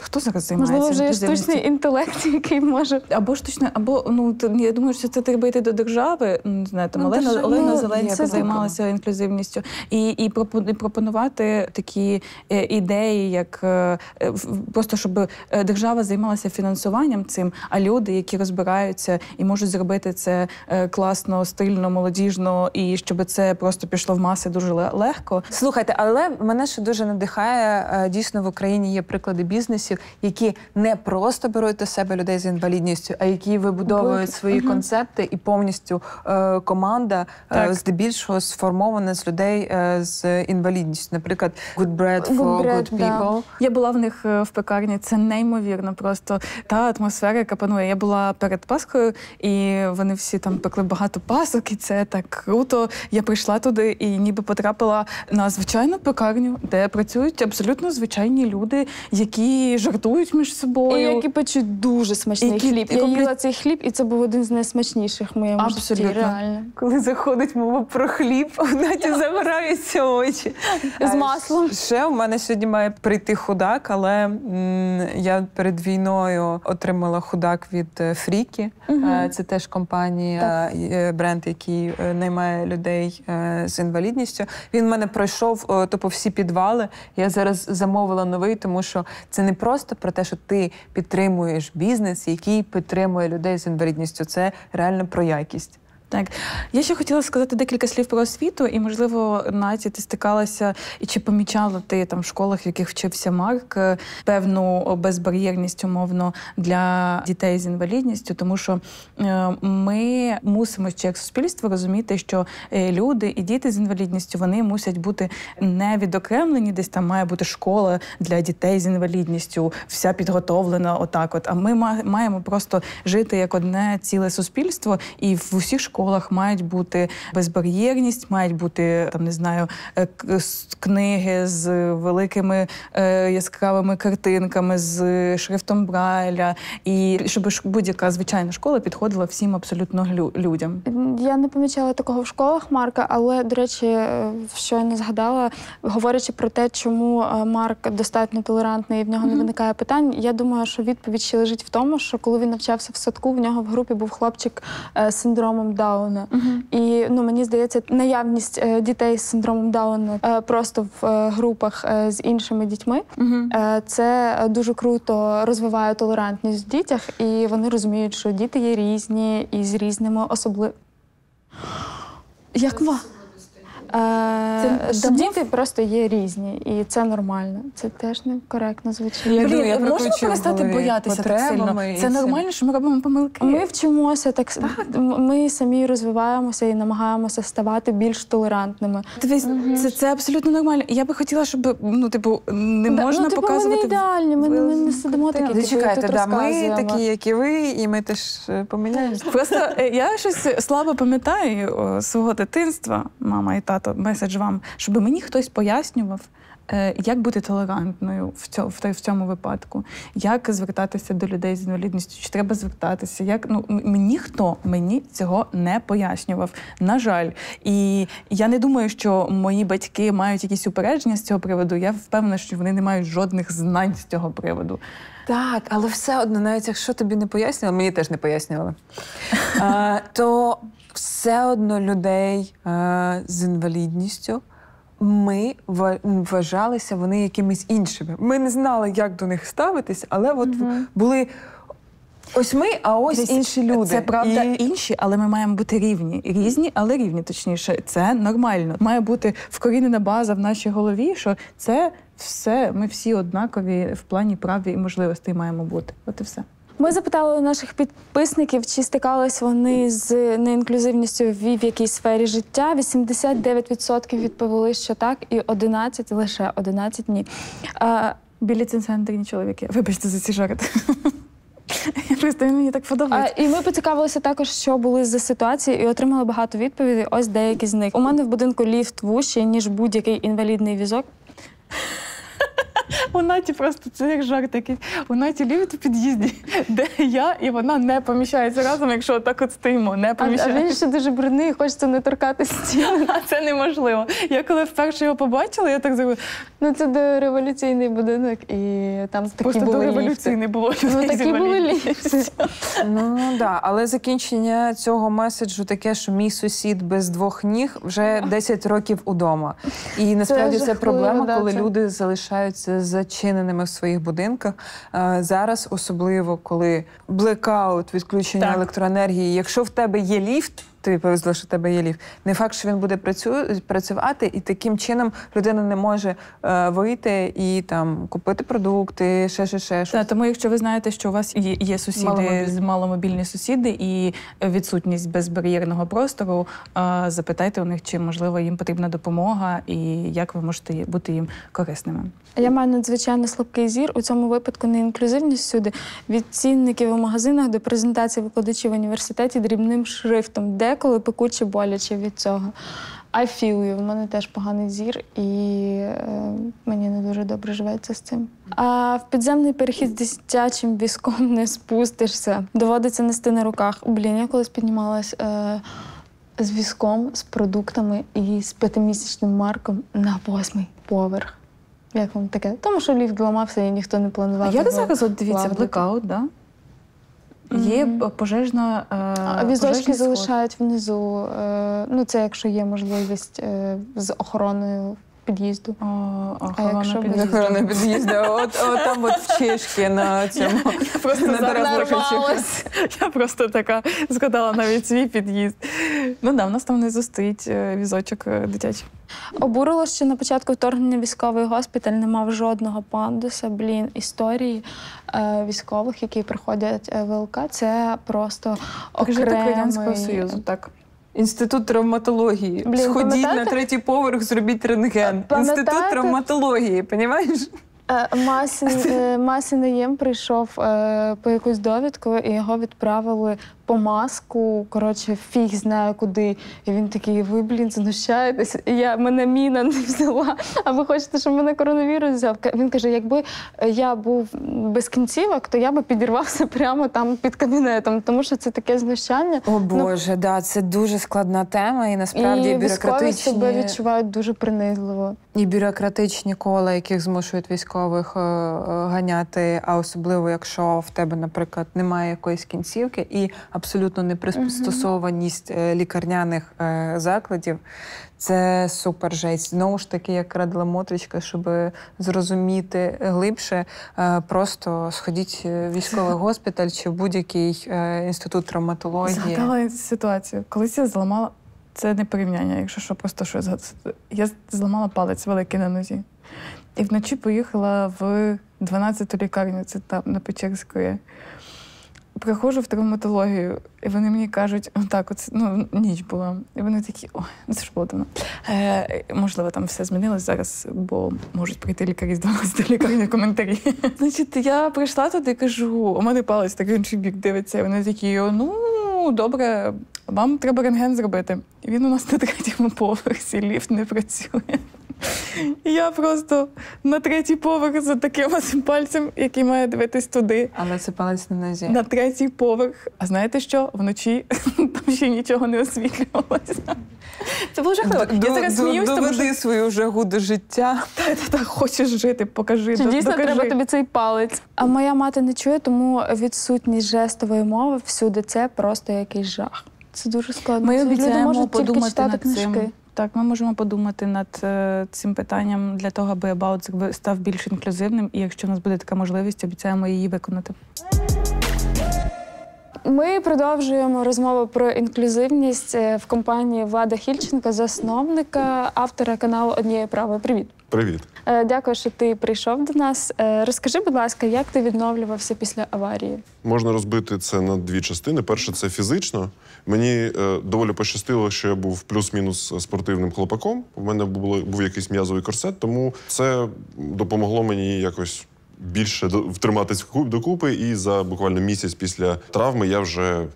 хто зараз займається Можливо, вже є штучний інтелект, [LAUGHS] який може Або штучно, або ну то, я думаю, що це треба йти до держави. ну, Не знаю, там Ну, Олена держава- Олена ну, Зеленська займалася інклюзивністю, і, і пропонувати такі е, ідеї, як е, е, просто щоб держава займалася фінансуванням цим, а люди, які розбираються і можуть зробити це класно, стильно, молодіжно, і щоб це просто пішло в маси дуже ле- легко. Слухайте, але мене ще дуже надихає. Дійсно, в Україні є приклади бізнесів, які не просто беруть до себе людей з інвалідністю, а які вибудовують свої концепти, і повністю е, команда е, здебільшого сформована з людей е, з інвалідністю. Наприклад, Good Bread for Good Bread, Good да. Я була в них е, в пекарні. Це неймовірно. Просто та атмосфера, яка панує. Я була перед Пасхою, і вони всі там пекли багато пасок, і це так круто. Я прийшла туди і ніби потрапила на звичайну пекарню, де працюють абсолютно звичайні люди, які жартують між і собою. які печуть дуже смачний Які- хліб. Я комплі- їла цей хліб, і це був один з найсмачніших в моєму Абсолютно. житті. Реально Коли заходить мова про хліб, [LAUGHS] навіть загораються очі. з маслом. Ще у мене сьогодні має прийти худак, але м, я перед війною отримала худак від е, Фрікі. Е, Це теж компанія, е, бренд, який наймає людей з інвалідністю. Він в мене пройшов типу, всі підвали. Я зараз замовила новий, тому що це не просто про те, що ти підтримуєш бізнес, який підтримує людей з інвалідністю. Це реально про якість. Так, я ще хотіла сказати декілька слів про освіту, і можливо, Наті, ти стикалася і чи помічала ти там в школах, в яких вчився Марк, е, певну безбар'єрність умовно для дітей з інвалідністю, тому що е, ми мусимо ще як суспільство розуміти, що е, люди і діти з інвалідністю вони мусять бути не відокремлені, десь там має бути школа для дітей з інвалідністю, вся підготовлена отак. От а ми маємо просто жити як одне ціле суспільство, і в усіх школах школах мають бути безбар'єрність, мають бути там не знаю е, книги з великими е, яскравими картинками, з шрифтом Брайля, і щоб будь-яка звичайна школа підходила всім абсолютно людям. Я не помічала такого в школах Марка, але, до речі, е, щойно згадала, говорячи про те, чому Марк достатньо толерантний і в нього не виникає питань. Я думаю, що відповідь ще лежить в тому, що коли він навчався в садку, в нього в групі був хлопчик з синдромом Дауна. І ну мені здається, наявність е, дітей з синдромом Дауна е, просто в е, групах е, з іншими дітьми. Е, Це дуже круто розвиває толерантність в дітях, і вони розуміють, що діти є різні і з різними особливостями. Як ва? Е, Це що діти просто є різні, і це нормально. Це теж некоректно звучить. Я Блін, я можна перестати боятися так сильно. Це нормально, що ми робимо помилки. Ми вчимося так, м- ми самі розвиваємося і намагаємося ставати більш толерантними. Дивись, це, це абсолютно нормально. Я би хотіла, щоб ну, типу, не Да, можна ну, типу, показувати. Ми не ідеальні, ми, ми не сидимо такі, типу, Зачекайте, тут да, ми такі, як і ви, і ми теж е, поміняємося. Просто е, я щось слабо пам'ятаю свого дитинства, мама і тато, меседж вам, щоб мені хтось пояснював. е, Як бути толерантною в цьому, в цьому випадку? Як звертатися до людей з інвалідністю? Чи треба звертатися? Як ну мені ніхто мені цього не пояснював. На жаль, і я не думаю, що мої батьки мають якісь упередження з цього приводу. Я впевнена, що вони не мають жодних знань з цього приводу. Так, але все одно, навіть якщо тобі не пояснювали, мені теж не пояснювали, а, [LAUGHS] то все одно людей а, з інвалідністю ми ва- вважалися вони якимись іншими. Ми не знали, як до них ставитись, але от були ось ми, а ось Десь інші люди. Це правда І- інші, але ми маємо бути рівні. Різні, але рівні, точніше. Це нормально. Має бути вкорінена база в нашій голові, що це все, ми всі однакові в плані прав і можливостей маємо бути. От і все. Ми запитали у наших підписників, чи стикались вони з неінклюзивністю в якійсь сфері життя. 89% відповіли, що так, і 11, лише 11 ні. А, Білі центрні чоловіки. Вибачте за ці жарти. Просто мені так а, подобається. і ми поцікавилися також, що були за ситуації, і отримали багато відповідей. Ось деякі з них. У мене в будинку ліфт вущий, ніж будь-який інвалідний візок. У Наті просто це як жарт якийсь. У Наті лівить у під'їзді, [LAUGHS] де я, і вона не поміщається разом, якщо отак от стоїмо, не А, а він ще дуже брудний, хочеться не торкати стіни. [LAUGHS] А це неможливо. Я коли вперше його побачила, я так зробила. Ну це дореволюційний будинок, і там такі Просто були до ліфти. революції було. Ну людей з такі були ліфти. Ну да, але закінчення цього меседжу таке, що мій сусід без двох ніг вже [LAUGHS] 10 років удома. І насправді це, жахливо, проблема, да, коли це- люди залишаються зачиненими в своїх будинках. Е, Зараз особливо, коли блекаут, відключення Так. електроенергії. Якщо в тебе є ліфт. Тобі повезло, що в тебе є ліфт. Не факт, що він буде працю- працювати, і таким чином людина не може е, вийти і там купити продукти, ще ще ще щось. Та, тому, якщо ви знаєте, що у вас є, є сусіди Маломобільні. з маломобільні сусіди і відсутність безбар'єрного простору, а, запитайте у них, чи можливо їм потрібна допомога і як ви можете бути їм корисними. Я маю надзвичайно слабкий зір. У цьому випадку не інклюзивність всюди. Від цінників у магазинах до презентації викладачів в університеті дрібним шрифтом. Деколи пекуче боляче від цього. I feel you. В мене теж поганий зір, і е, мені не дуже добре живеться з цим. А в підземний перехід з дитячим візком не спустишся. Доводиться нести на руках. Блін, я колись піднімалась. Е, з візком, з продуктами і з п'ятимісячним марком на восьмий поверх. Як вам таке? Тому що ліфт ламався і ніхто не планував. А як його зараз, от дивіться, лагодити. блекаут, да? Є пожежна. е, А візочки залишають внизу. Е, ну, це якщо є можливість е, з охороною під'їзду. О, охорона якщо під'їзду. Охорона під'їзду. От, от там от в Чешки на цьому. Просто на Тараса Я просто така згадала навіть свій під'їзд. Ну да, в нас там внизу стоїть е, візочок е, дитячий. Обурило, що на початку вторгнення військовий госпіталь не мав жодного пандуса. Блін, історії е, військових, які приходять е, в ВЛК, це просто окремий... Радянського Союзу, так. Інститут травматології. Блін, Сходіть на третій поверх, зробіть рентген. Пам'ятаєте? Інститут травматології, понімаєш? Е, Масін, [LAUGHS] е, Масін Наєм прийшов е, по якусь довідку, і його відправили по маску, коротше, фіг знає куди. І він такий, ви, блін, знущаєтесь. І Я, мене міна не взяла. А ви хочете, щоб мене коронавірус взяв? Він каже, якби я був без кінцівок, то я би підірвався прямо там під кабінетом, тому що це таке знущання. О Боже, да, це дуже складна тема, і насправді і військові себе відчувають дуже принизливо. і бюрократичні кола, яких змушують військових е, е, ганяти, а особливо якщо в тебе, наприклад, немає якоїсь кінцівки, і абсолютно непристосованість е, лікарняних е, закладів. Це супер жесть. Знову ж таки, як радила Мотрічка, щоб зрозуміти глибше, е, просто сходіть в військовий госпіталь чи в будь-який е, інститут травматології. Згадала ситуацію. Колись я зламала. Це не порівняння, якщо що, просто що я. Я зламала палець великий на нозі. І вночі поїхала в 12-ту лікарню, це там на Печерської. Приходжу в травматологію, і вони мені кажуть, так, от, ну, ніч була. І вони такі, ой, ну це ж було давно. Е, можливо, там все змінилось зараз, бо можуть прийти лікарі з 12 лікарні коментарі. Значить, я прийшла туди і кажу, у мене палець так інший бік дивиться. І вони такі, ну, добре, вам треба рентген зробити. І він у нас на третьому поверсі, ліфт не працює. І я просто на третій поверх за таким ось пальцем, який має дивитись туди. Але це палець на нозі. На третій поверх. А знаєте що? Вночі [LAUGHS] там ще нічого не освітлювалося. Це було жахливо. Я зараз сміюсь, тому що Доведи свою жагу до життя. та, та, хочеш жити, покажи. Чи дійсно докажи. треба тобі цей палець? А моя мати не чує, тому відсутність жестової мови всюди це просто якийсь жах. Це дуже складно. Ми обіцяємо подумати над цим. Так, ми можемо подумати над е, цим питанням для того, аби About став більш інклюзивним. І якщо в нас буде така можливість, обіцяємо її виконати. Ми продовжуємо розмову про інклюзивність е, в компанії Влада Хільченка, засновника, автора каналу Однієї прави. Привіт. Привіт. Е, Дякую, що ти прийшов до нас. Е, Розкажи, будь ласка, як ти відновлювався після аварії? Можна розбити це на дві частини. Перше, це фізично. Мені доволі пощастило, що я був плюс-мінус спортивним хлопаком. У мене був якийсь м'язовий корсет, тому це допомогло мені якось більше до- втриматись докупи. І за буквально місяць після травми я вже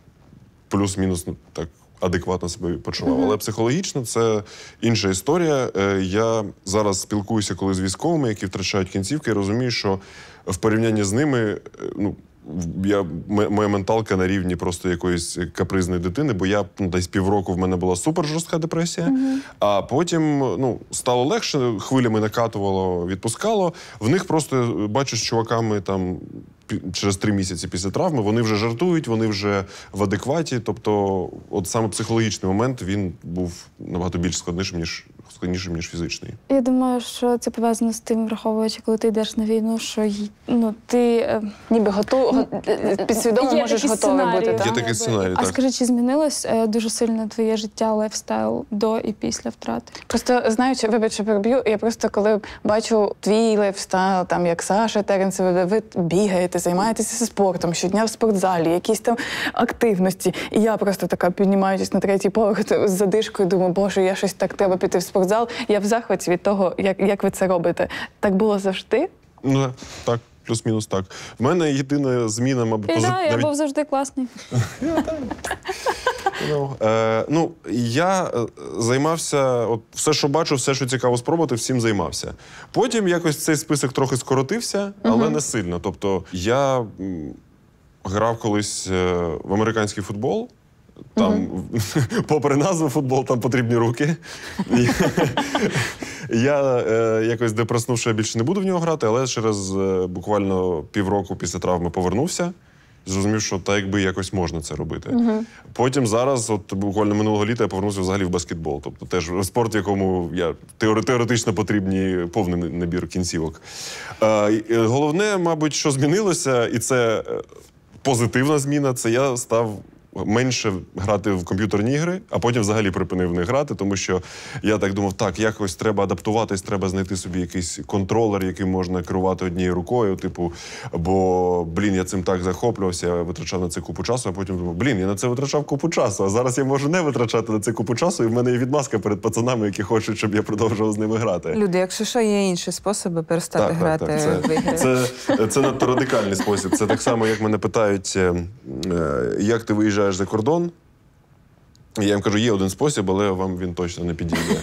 плюс-мінус ну, так. Адекватно себе почував. Але психологічно це інша історія. Е, Я зараз спілкуюся коли з військовими, які втрачають кінцівки, і розумію, що в порівнянні з ними, е, ну я моя менталка на рівні просто якоїсь капризної дитини, бо я ну, десь півроку в мене була супер жорстка депресія. А потім ну стало легше, хвилями накатувало, відпускало. В них просто е, бачу з чуваками там. Через три місяці після травми вони вже жартують, вони вже в адекваті. Тобто, от саме психологічний момент він був набагато більш складнішим, ніж складнішим, ніж фізичний. Я думаю, що це пов'язано з тим, враховуючи, коли ти йдеш на війну, що й- ну ти е, Ніби готов, підсвідомо Є можеш такі готовий бути. Є такий сценарій, А так. скажи, чи змінилось е, дуже сильно твоє життя, lifestyle до і після втрати? Просто знаючи, вибач, що переб'ю, я просто коли бачу твій lifestyle, там як Саша Терен це, ви, ви бігаєте, займаєтеся спортом щодня в спортзалі, якісь там активності. І я просто така піднімаючись на третій поверх з задишкою, думаю, боже, я щось так треба піти в спортзал. Я в захваті від того, як, як ви це робите. Так було завжди. Ну так, плюс-мінус так. В мене єдина зміна, мабуть, І пози- да, я навіть- був завжди класний. Ну, е, ну, я е, займався, от все, що бачу, все, що цікаво спробувати, всім займався. Потім якось цей список трохи скоротився, але не сильно. Тобто я грав колись е, в американський футбол. Там, [LAUGHS] попри назву футбол, там потрібні руки. [LAUGHS] Я е, якось депреснув, що я більше не буду в нього грати, але через е, буквально півроку після травми повернувся. Зрозумів, що так якби якось можна це робити. Потім зараз, от буквально минулого літа, я повернувся взагалі в баскетбол. Тобто теж спорт, в якому я теоретично потрібні повний набір кінцівок. Е, е, головне, мабуть, що змінилося, і це е, позитивна зміна, це я став. Менше грати в комп'ютерні ігри, а потім взагалі припинив в них грати, тому що я так думав, так, якось треба адаптуватись, треба знайти собі якийсь контролер, яким можна керувати однією рукою. Типу, бо блін, я цим так захоплювався, я витрачав на це купу часу, а потім думав, блін, я на це витрачав купу часу. А зараз я можу не витрачати на це купу часу, і в мене є відмазка перед пацанами, які хочуть, щоб я продовжував з ними грати. Люди, якщо що, є інші способи перестати грати в ігри. Це, це надто радикальний спосіб. Це так само, як мене питають, е, е, як ти виїжджаєш виїжджаєш за кордон. І я їм кажу, є один спосіб, але вам він точно не підійде.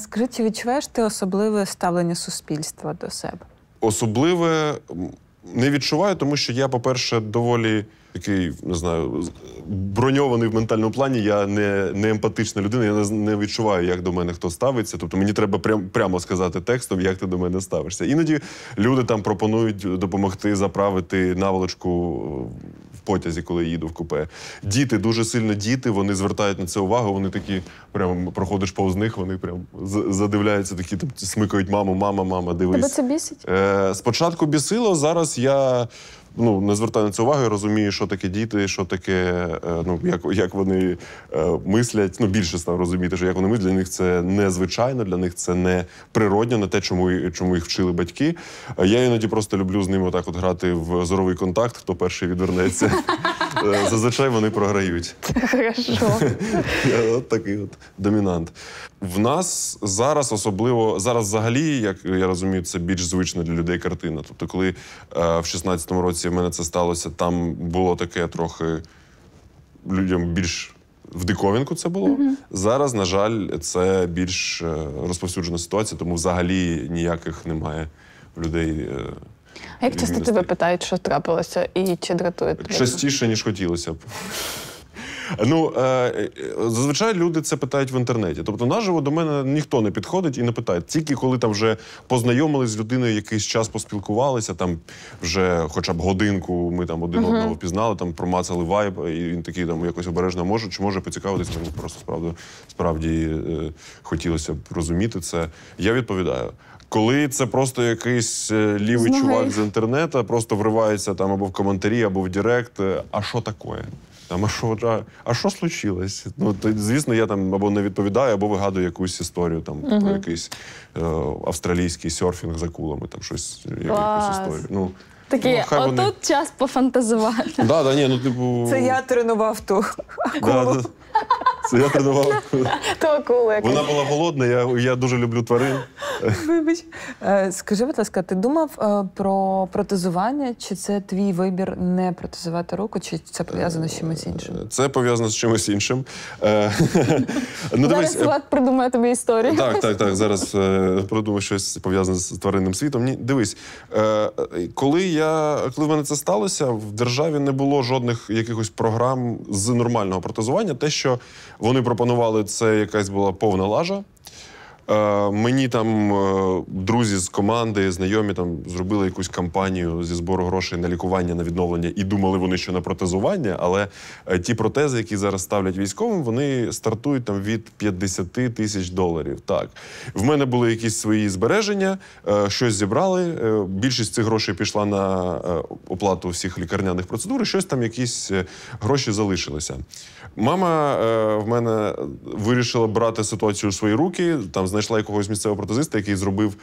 Скажи, чи відчуваєш ти особливе ставлення суспільства до себе? Особливе не відчуваю, тому що я, по-перше, доволі такий, не знаю, броньований в ментальному плані. Я не, не емпатична людина, я не, не відчуваю, як до мене хто ставиться. Тобто мені треба прям, прямо сказати текстом, як ти до мене ставишся. Іноді люди там пропонують допомогти заправити наволочку потязі, коли я їду в купе. Діти, дуже сильно діти, вони звертають на це увагу. Вони такі, прям проходиш повз них, вони прям задивляються, такі там смикають маму, мама, мама, дивись. Тебе це бісить? Е, спочатку бісило, зараз я ну, не звертаю на це уваги, розумію, що таке діти, що таке, е, ну, як, як вони е, мислять. Ну, більше став розуміти, що як вони мислять, для них це незвичайно, для них це не природньо, не те, чому, чому їх вчили батьки. Е, Я іноді просто люблю з ними отак от грати в зоровий контакт, хто перший відвернеться. [LAUGHS] Е, Зазвичай вони програють. [LAUGHS] Хорошо. От такий от домінант. В нас зараз особливо зараз, взагалі, як я розумію, це більш звична для людей картина. Тобто, коли е, в 16-му році в мене це сталося, там було таке трохи людям більш в диковинку це було. Зараз, на жаль, це більш е, розповсюджена ситуація, тому взагалі ніяких немає людей. е, А як часто тебе питають, що трапилося, і чи дратує тебе? Частіше, ніж хотілося б. Ну, е, е, зазвичай люди це питають в інтернеті. Тобто, наживо до мене ніхто не підходить і не питає. Тільки коли там вже познайомились з людиною, якийсь час поспілкувалися, там вже хоча б годинку ми там один одного впізнали, там промацали вайб, і він такий там якось обережно може, чи може поцікавитись, мені просто справді, справді е, хотілося б розуміти це. Я відповідаю. Коли це просто якийсь е, лівий З ноги. чувак з інтернету, просто вривається там або в коментарі, або в Директ. е, А що таке? Там, а що, а, а що случилось? Ну, то, звісно, я там або не відповідаю, або вигадую якусь історію там про якийсь е, австралійський серфінг за кулами, там щось, якусь Клас. історію. Ну, Такі, ну, хай вони- час пофантазувати. Да, да, ні, ну, типу... Це я тренував ту. Да, да. [LAUGHS] Це я тренував. То акула якась. Вона була голодна, я, я дуже люблю тварин. Вибач. Е, Скажи, будь ласка, ти думав е, про протезування? Чи це твій вибір не протезувати руку, чи це пов'язано з чимось іншим? Це пов'язано з чимось іншим. Е, [LAUGHS] ну, Зараз е, Влад придумає тобі історію. Так, так, так. Зараз е, продумаю щось пов'язане з тваринним світом. Ні, дивись, е, е, коли я коли в мене це сталося, в державі не було жодних якихось програм з нормального протезування. Те, що вони пропонували, це якась була повна лажа. Е, мені там е, друзі з команди, знайомі там зробили якусь кампанію зі збору грошей на лікування, на відновлення, і думали вони, що на протезування. Але е, ті протези, які зараз ставлять військовим, вони стартують там від 50 тисяч доларів. Так, в мене були якісь свої збереження, щось зібрали. Більшість цих грошей пішла на оплату всіх лікарняних процедур, і щось там якісь гроші залишилися. Мама в мене вирішила брати ситуацію у свої руки. Там знайшла якогось місцевого протезиста, який зробив.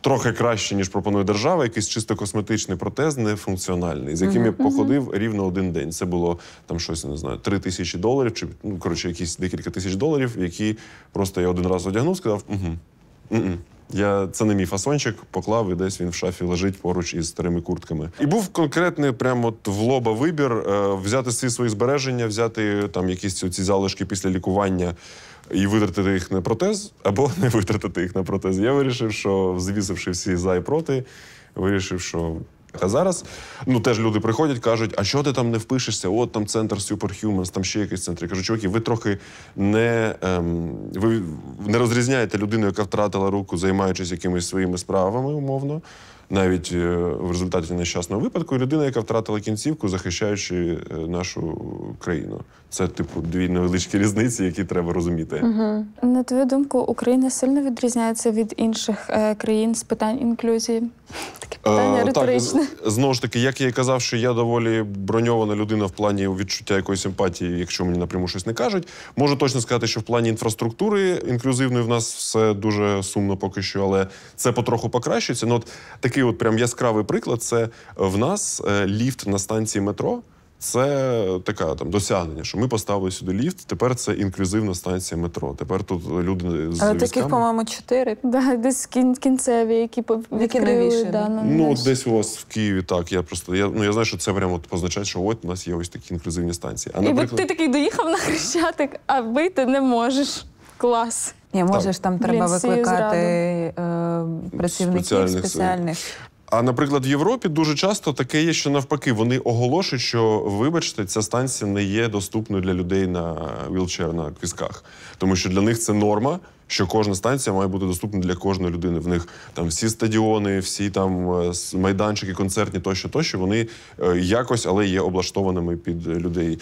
Трохи краще, ніж пропонує держава, якийсь чисто косметичний протез, нефункціональний, з яким я походив рівно один день. Це було там щось, не знаю, три тисячі доларів, чи ну коротше, якісь декілька тисяч доларів, які просто я один раз одягнув, сказав, угу, м-м. Я це не мій фасончик, поклав і десь він в шафі лежить поруч із старими куртками. І був конкретний, прямо от в лоба вибір е, взяти всі свої збереження, взяти там якісь ці залишки після лікування. І витратити їх на протез, або [LAUGHS] не витратити їх на протез. Я вирішив, що звісивши всі за і проти, вирішив, що. А зараз ну теж люди приходять, кажуть, а що ти там не впишешся? От там центр Superhumans, там ще якийсь центр. Я кажу, чуваки, ви трохи не, ем, ви не розрізняєте людину, яка втратила руку, займаючись якимись своїми справами, умовно, навіть е, в результаті нещасного випадку, і людина, яка втратила кінцівку, захищаючи е, нашу країну. Це, типу, дві невеличкі різниці, які треба розуміти. На твою думку, Україна сильно відрізняється від інших е, країн з питань інклюзії? Таке питання Е, риторичне. Так, знову ж таки, як я і казав, що я доволі броньована людина в плані відчуття якоїсь емпатії, якщо мені напряму щось не кажуть. Можу точно сказати, що в плані інфраструктури інклюзивної в нас все дуже сумно поки що, але це потроху покращується. Ну, от такий от прям яскравий приклад: це в нас е, ліфт на станції метро. Це така там досягнення, що ми поставили сюди ліфт. Тепер це інклюзивна станція метро. Тепер тут люди з Але візками. таких, по-моєму, чотири. Да, десь кін- кінцеві, які по- Які відкрили. новіші, да, да? ну, Ну, от десь у вас в Києві так. Я просто я, ну, я знаю, що це прямо от позначає, що от у нас є ось такі інклюзивні станції. А І от ти такий доїхав на хрещатик, а вийти не можеш. Клас. Ні, може ж там Блін, треба всі викликати е, працівників Спеціальних, спеціальних. А наприклад, в Європі дуже часто таке є, що навпаки, вони оголошують, що вибачте, ця станція не є доступною для людей на вілчер, на квізках. Тому що для них це норма, що кожна станція має бути доступна для кожної людини. В них там всі стадіони, всі там е, майданчики, концертні тощо, тощо, вони е, якось, але є облаштованими під людей.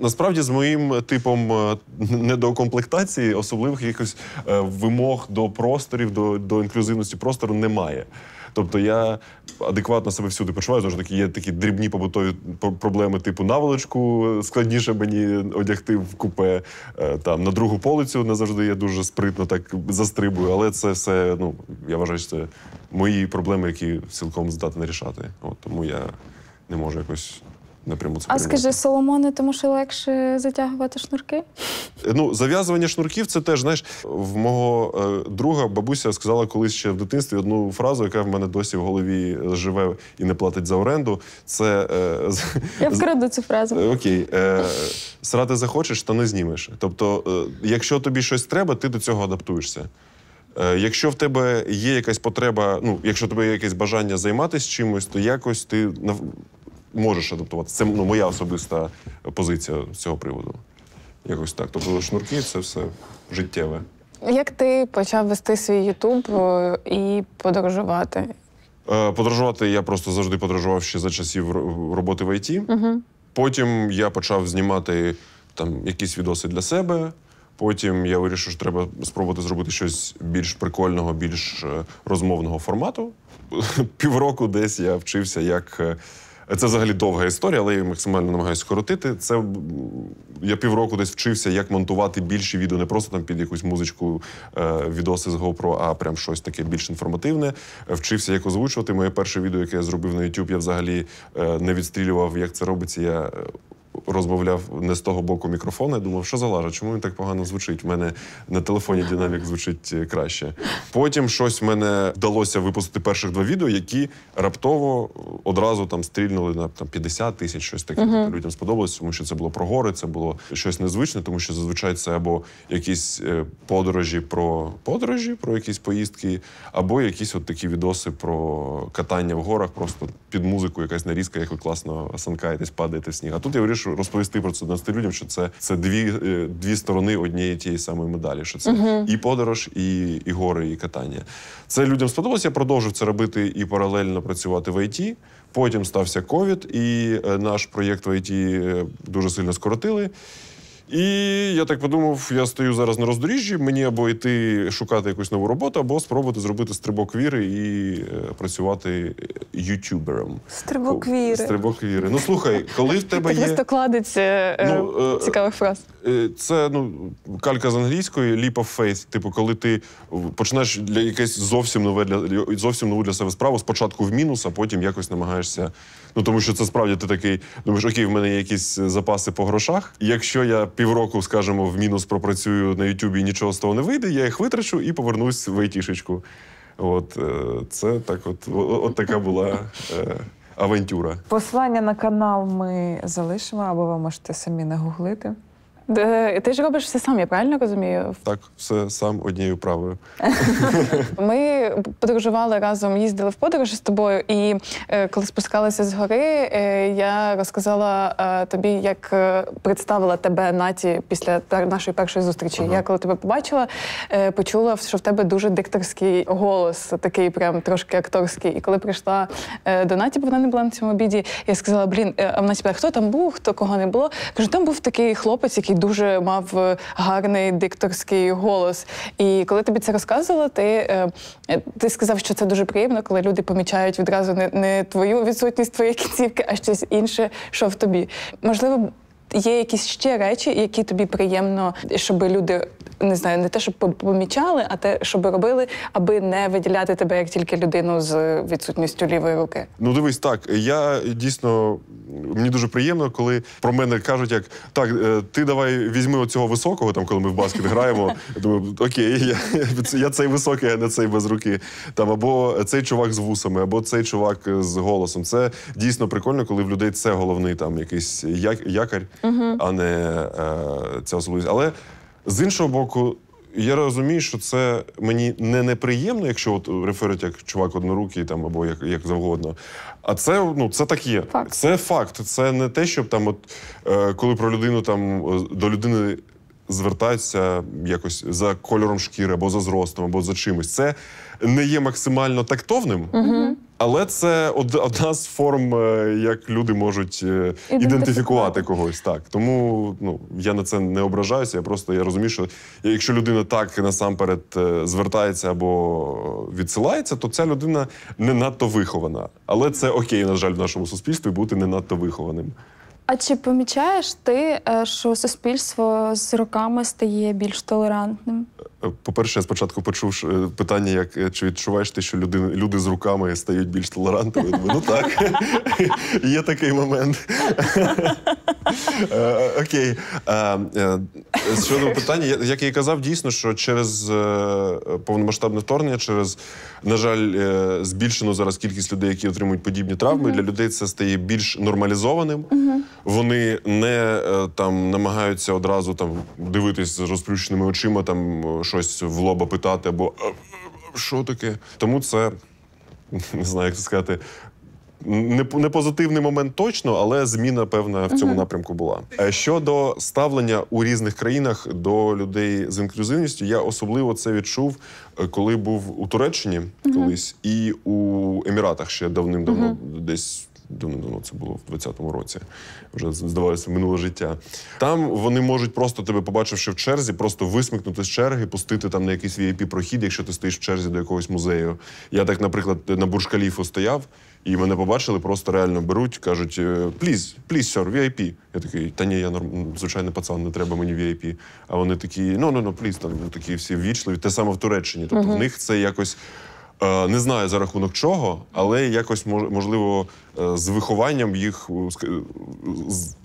Насправді, з моїм типом е, недокомплектації особливих якихось вимог до просторів, до, до інклюзивності простору немає. Тобто я адекватно себе всюди почуваю. Знову ж таки, є такі дрібні побутові по- проблеми, типу наволочку складніше мені одягти в купе. Е, Там на другу полицю не завжди я дуже спритно так застрибую, але це все, ну я вважаю, що це мої проблеми, які цілком здатні рішати. От тому я не можу якось напряму це А скажи, Соломоне, тому що легше затягувати шнурки? Ну, зав'язування шнурків це теж, знаєш, в мого е, друга бабуся сказала колись ще в дитинстві одну фразу, яка в мене досі в голові живе і не платить за оренду. Це е, Я вкраду цю фразу. Е, Окей, е, срати захочеш, та не знімеш. Тобто, е, якщо тобі щось треба, ти до цього адаптуєшся. Е, якщо в тебе є якась потреба, ну, якщо в тебе є якесь бажання займатися чимось, то якось ти можеш адаптуватися. Це ну, моя особиста позиція з цього приводу. Якось так. Тобто шнурки це все життєве. Як ти почав вести свій Ютуб е, і подорожувати? Е, Подорожувати я просто завжди подорожував ще за часів роботи в ІТ. Потім я почав знімати там якісь відоси для себе. Потім я вирішив, що треба спробувати зробити щось більш прикольного, більш е, розмовного формату. [LAUGHS] Півроку десь я вчився, як. Це взагалі довга історія, але я максимально намагаюся скоротити. Це я півроку десь вчився, як монтувати більші відео, не просто там під якусь музичку е, відоси з GoPro, а прям щось таке більш інформативне. Вчився, як озвучувати. Моє перше відео, яке я зробив на YouTube, я взагалі е, не відстрілював, як це робиться. Я е, розмовляв не з того боку мікрофона. Я думав, що за лажа, чому він так погано звучить? В мене на телефоні динамік звучить е, краще. Потім щось в мене вдалося випустити перших два відео, які раптово одразу там стрільнули на там 50 тисяч, щось таке. Тобто Людям сподобалось, тому що це було про гори, це було щось незвичне, тому що зазвичай це або якісь е, подорожі про подорожі, про якісь поїздки, або якісь от такі відоси про катання в горах, просто під музику, якась нарізка, як ви класно санкаєтесь, падаєте в сніг. А тут я вирішив розповісти про це донести людям, що це, це дві, е, дві сторони однієї тієї самої медалі. Що це і подорож, і, і гори, і катання. Це людям сподобалося. Я продовжив це робити і паралельно працювати в ІТ. Потім стався ковід, і е, наш проєкт в ІТ е, дуже сильно скоротили. І я так подумав, я стою зараз на роздоріжжі, мені або йти шукати якусь нову роботу, або спробувати зробити стрибок віри і е, працювати ютубером. Стрибок віри. Стрибок віри. Ну слухай, коли в тебе є. просто кладеться е, Ну, е, цікавих фраз. Е, Це ну калька з англійської leap of faith. Типу, коли ти починаєш для якесь зовсім нове для зовсім нову для себе справу, спочатку в мінус, а потім якось намагаєшся. Ну тому що це справді ти такий думаєш, окей, в мене є якісь запаси по грошах. Якщо я півроку, скажімо, в мінус пропрацюю на Ютубі нічого з того не вийде, я їх витрачу і повернусь в айтішечку. От е, це так, от, от така була е, авантюра. Послання на канал ми залишимо, або ви можете самі нагуглити. Де- Ти ж робиш все сам, я правильно розумію? Так, все сам однією правою. [LAUGHS] Ми подорожували разом, їздили в подорожі з тобою, і е, коли спускалися з гори, е, я розказала е, тобі, як представила тебе Наті після нашої першої зустрічі. Я коли тебе побачила, почула, що в тебе дуже дикторський голос, такий прям трошки акторський. І коли прийшла до Наті, бо вона не була на цьому обіді, я сказала: блін, а вона питає, хто там був, хто кого не було. Кажу, там був такий хлопець, який дуже мав е, гарний дикторський голос. І коли тобі це розказувала, ти, е, е, ти сказав, що це дуже приємно, коли люди помічають відразу не, не твою відсутність твоєї кінцівки, а щось інше, що в тобі. Можливо, є якісь ще речі, які тобі приємно, щоб люди не знаю, не те, щоб помічали, а те, щоб робили, аби не виділяти тебе як тільки людину з відсутністю лівої руки. Ну, дивись, так. Я дійсно мені дуже приємно, коли про мене кажуть, як так, е, ти давай візьми оцього високого, там, коли ми в баскет граємо. Я думаю, окей, я, я цей високий, а не цей без руки. Там або цей чувак з вусами, або цей чувак з голосом. Це дійсно прикольно, коли в людей це головний там якийсь як, якар, а не е, ця особливість. Але з іншого боку. Я розумію, що це мені не неприємно, якщо от реферить як чувак однорукий там або як, як завгодно. А це ну це так є. Факт. Це факт. Це не те, щоб там, от е, коли про людину там е, до людини звертаються якось за кольором шкіри, або за зростом, або за чимось. Це не є максимально тактовним, але це одна з форм, е, як люди можуть е, Ідентифікувати. когось. Так тому ну я на це не ображаюся. Я просто я розумію, що якщо людина так насамперед е, звертається або відсилається, то ця людина не надто вихована. Але це окей, на жаль, в нашому суспільстві бути не надто вихованим. А чи помічаєш ти, е, що суспільство з роками стає більш толерантним? Е, По-перше, я спочатку почув е, питання, як чи відчуваєш ти, що люди, люди з руками стають більш толерантними. Думаю, ну так, [LAUGHS] є такий момент. [LAUGHS] Окей. Щодо питання, як я і казав, дійсно, що через повномасштабне вторгнення, через, на жаль, збільшено зараз кількість людей, які отримують подібні травми, для людей це стає більш нормалізованим. Вони не е, там намагаються одразу там дивитись з розплющеними очима, там е, щось в лоба питати, або «А, а, що таке. Тому це [LAUGHS] не знаю, як це сказати. Не, не позитивний момент точно, але зміна певна в цьому напрямку була. Е, Щодо ставлення у різних країнах до людей з інклюзивністю, я особливо це відчув, е, коли був у Туреччині колись, і у Еміратах ще давним-давно, десь давно це було в 20-му році. Вже здавалося, минуле життя. Там вони можуть просто тебе, побачивши в черзі, просто висмикнути з черги, пустити там на якийсь vip прохід, якщо ти стоїш в черзі до якогось музею. Я так, наприклад, на Бурж-Каліфу стояв. І мене побачили, просто реально беруть, кажуть: пліз, пліз, сер, VIP. Я такий, та ні, я норм... звичайний пацан, не треба мені VIP. А вони такі, ну, ну, ну, пліз, там ну, такі всі ввічливі. Те саме в Туреччині. Тобто в них це якось. Е, Не знаю за рахунок чого, але якось мож- можливо е, з вихованням їх е,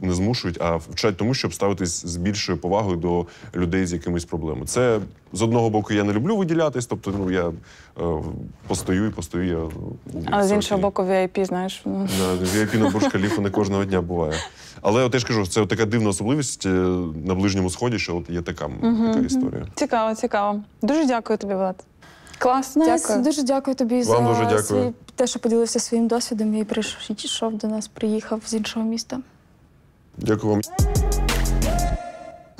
не змушують, а вчать тому, щоб ставитись з більшою повагою до людей з якимись проблемами. Це з одного боку я не люблю виділятись, тобто ну я постою і постою. Я, Але з іншого боку, VIP, знаєш, ну, Да, VIP на бурж каліфу не кожного дня буває. Але от я ж кажу, це така дивна особливість на Ближньому Сході, що от є така, така історія. цікаво, цікаво. Дуже дякую тобі, Влад. Клас, Настя, дякую. дуже дякую тобі Вам за дуже дякую. свій- те, що поділився своїм досвідом і прийшов до нас, приїхав з іншого міста. Дякую вам.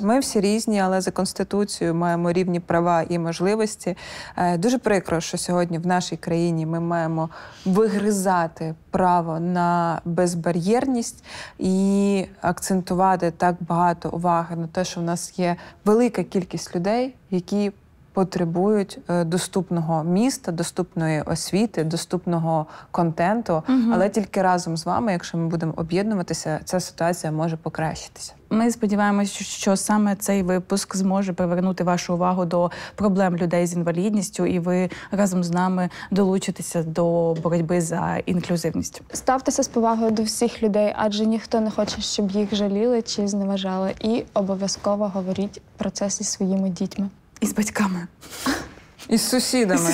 Ми всі різні, але за конституцією маємо рівні права і можливості. Е, Дуже прикро, що сьогодні в нашій країні ми маємо вигризати право на безбар'єрність і акцентувати так багато уваги на те, що в нас є велика кількість людей, які потребують е, доступного міста, доступної освіти, доступного контенту. Але тільки разом з вами, якщо ми будемо об'єднуватися, ця ситуація може покращитися. Ми сподіваємося, що саме цей випуск зможе привернути вашу увагу до проблем людей з інвалідністю, і ви разом з нами долучитеся до боротьби за інклюзивність. Ставтеся з повагою до всіх людей, адже ніхто не хоче, щоб їх жаліли чи зневажали. І обов'язково говоріть про це зі своїми дітьми. І з батьками. І з сусідами.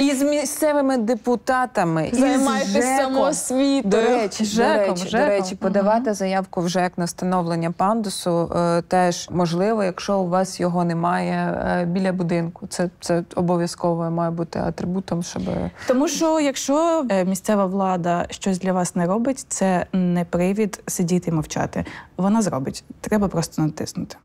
І з місцевими депутатами. і з Займайтесь ЖЕКом. самоосвітою. До речі, ЖЕКом, до речі, ЖЕКом. до речі, подавати заявку в ЖЕК на встановлення пандусу е, теж можливо, якщо у вас його немає е, біля будинку. Це, це обов'язково має бути атрибутом, щоб Тому що якщо е, місцева влада щось для вас не робить, це не привід сидіти і мовчати. Вона зробить. Треба просто натиснути.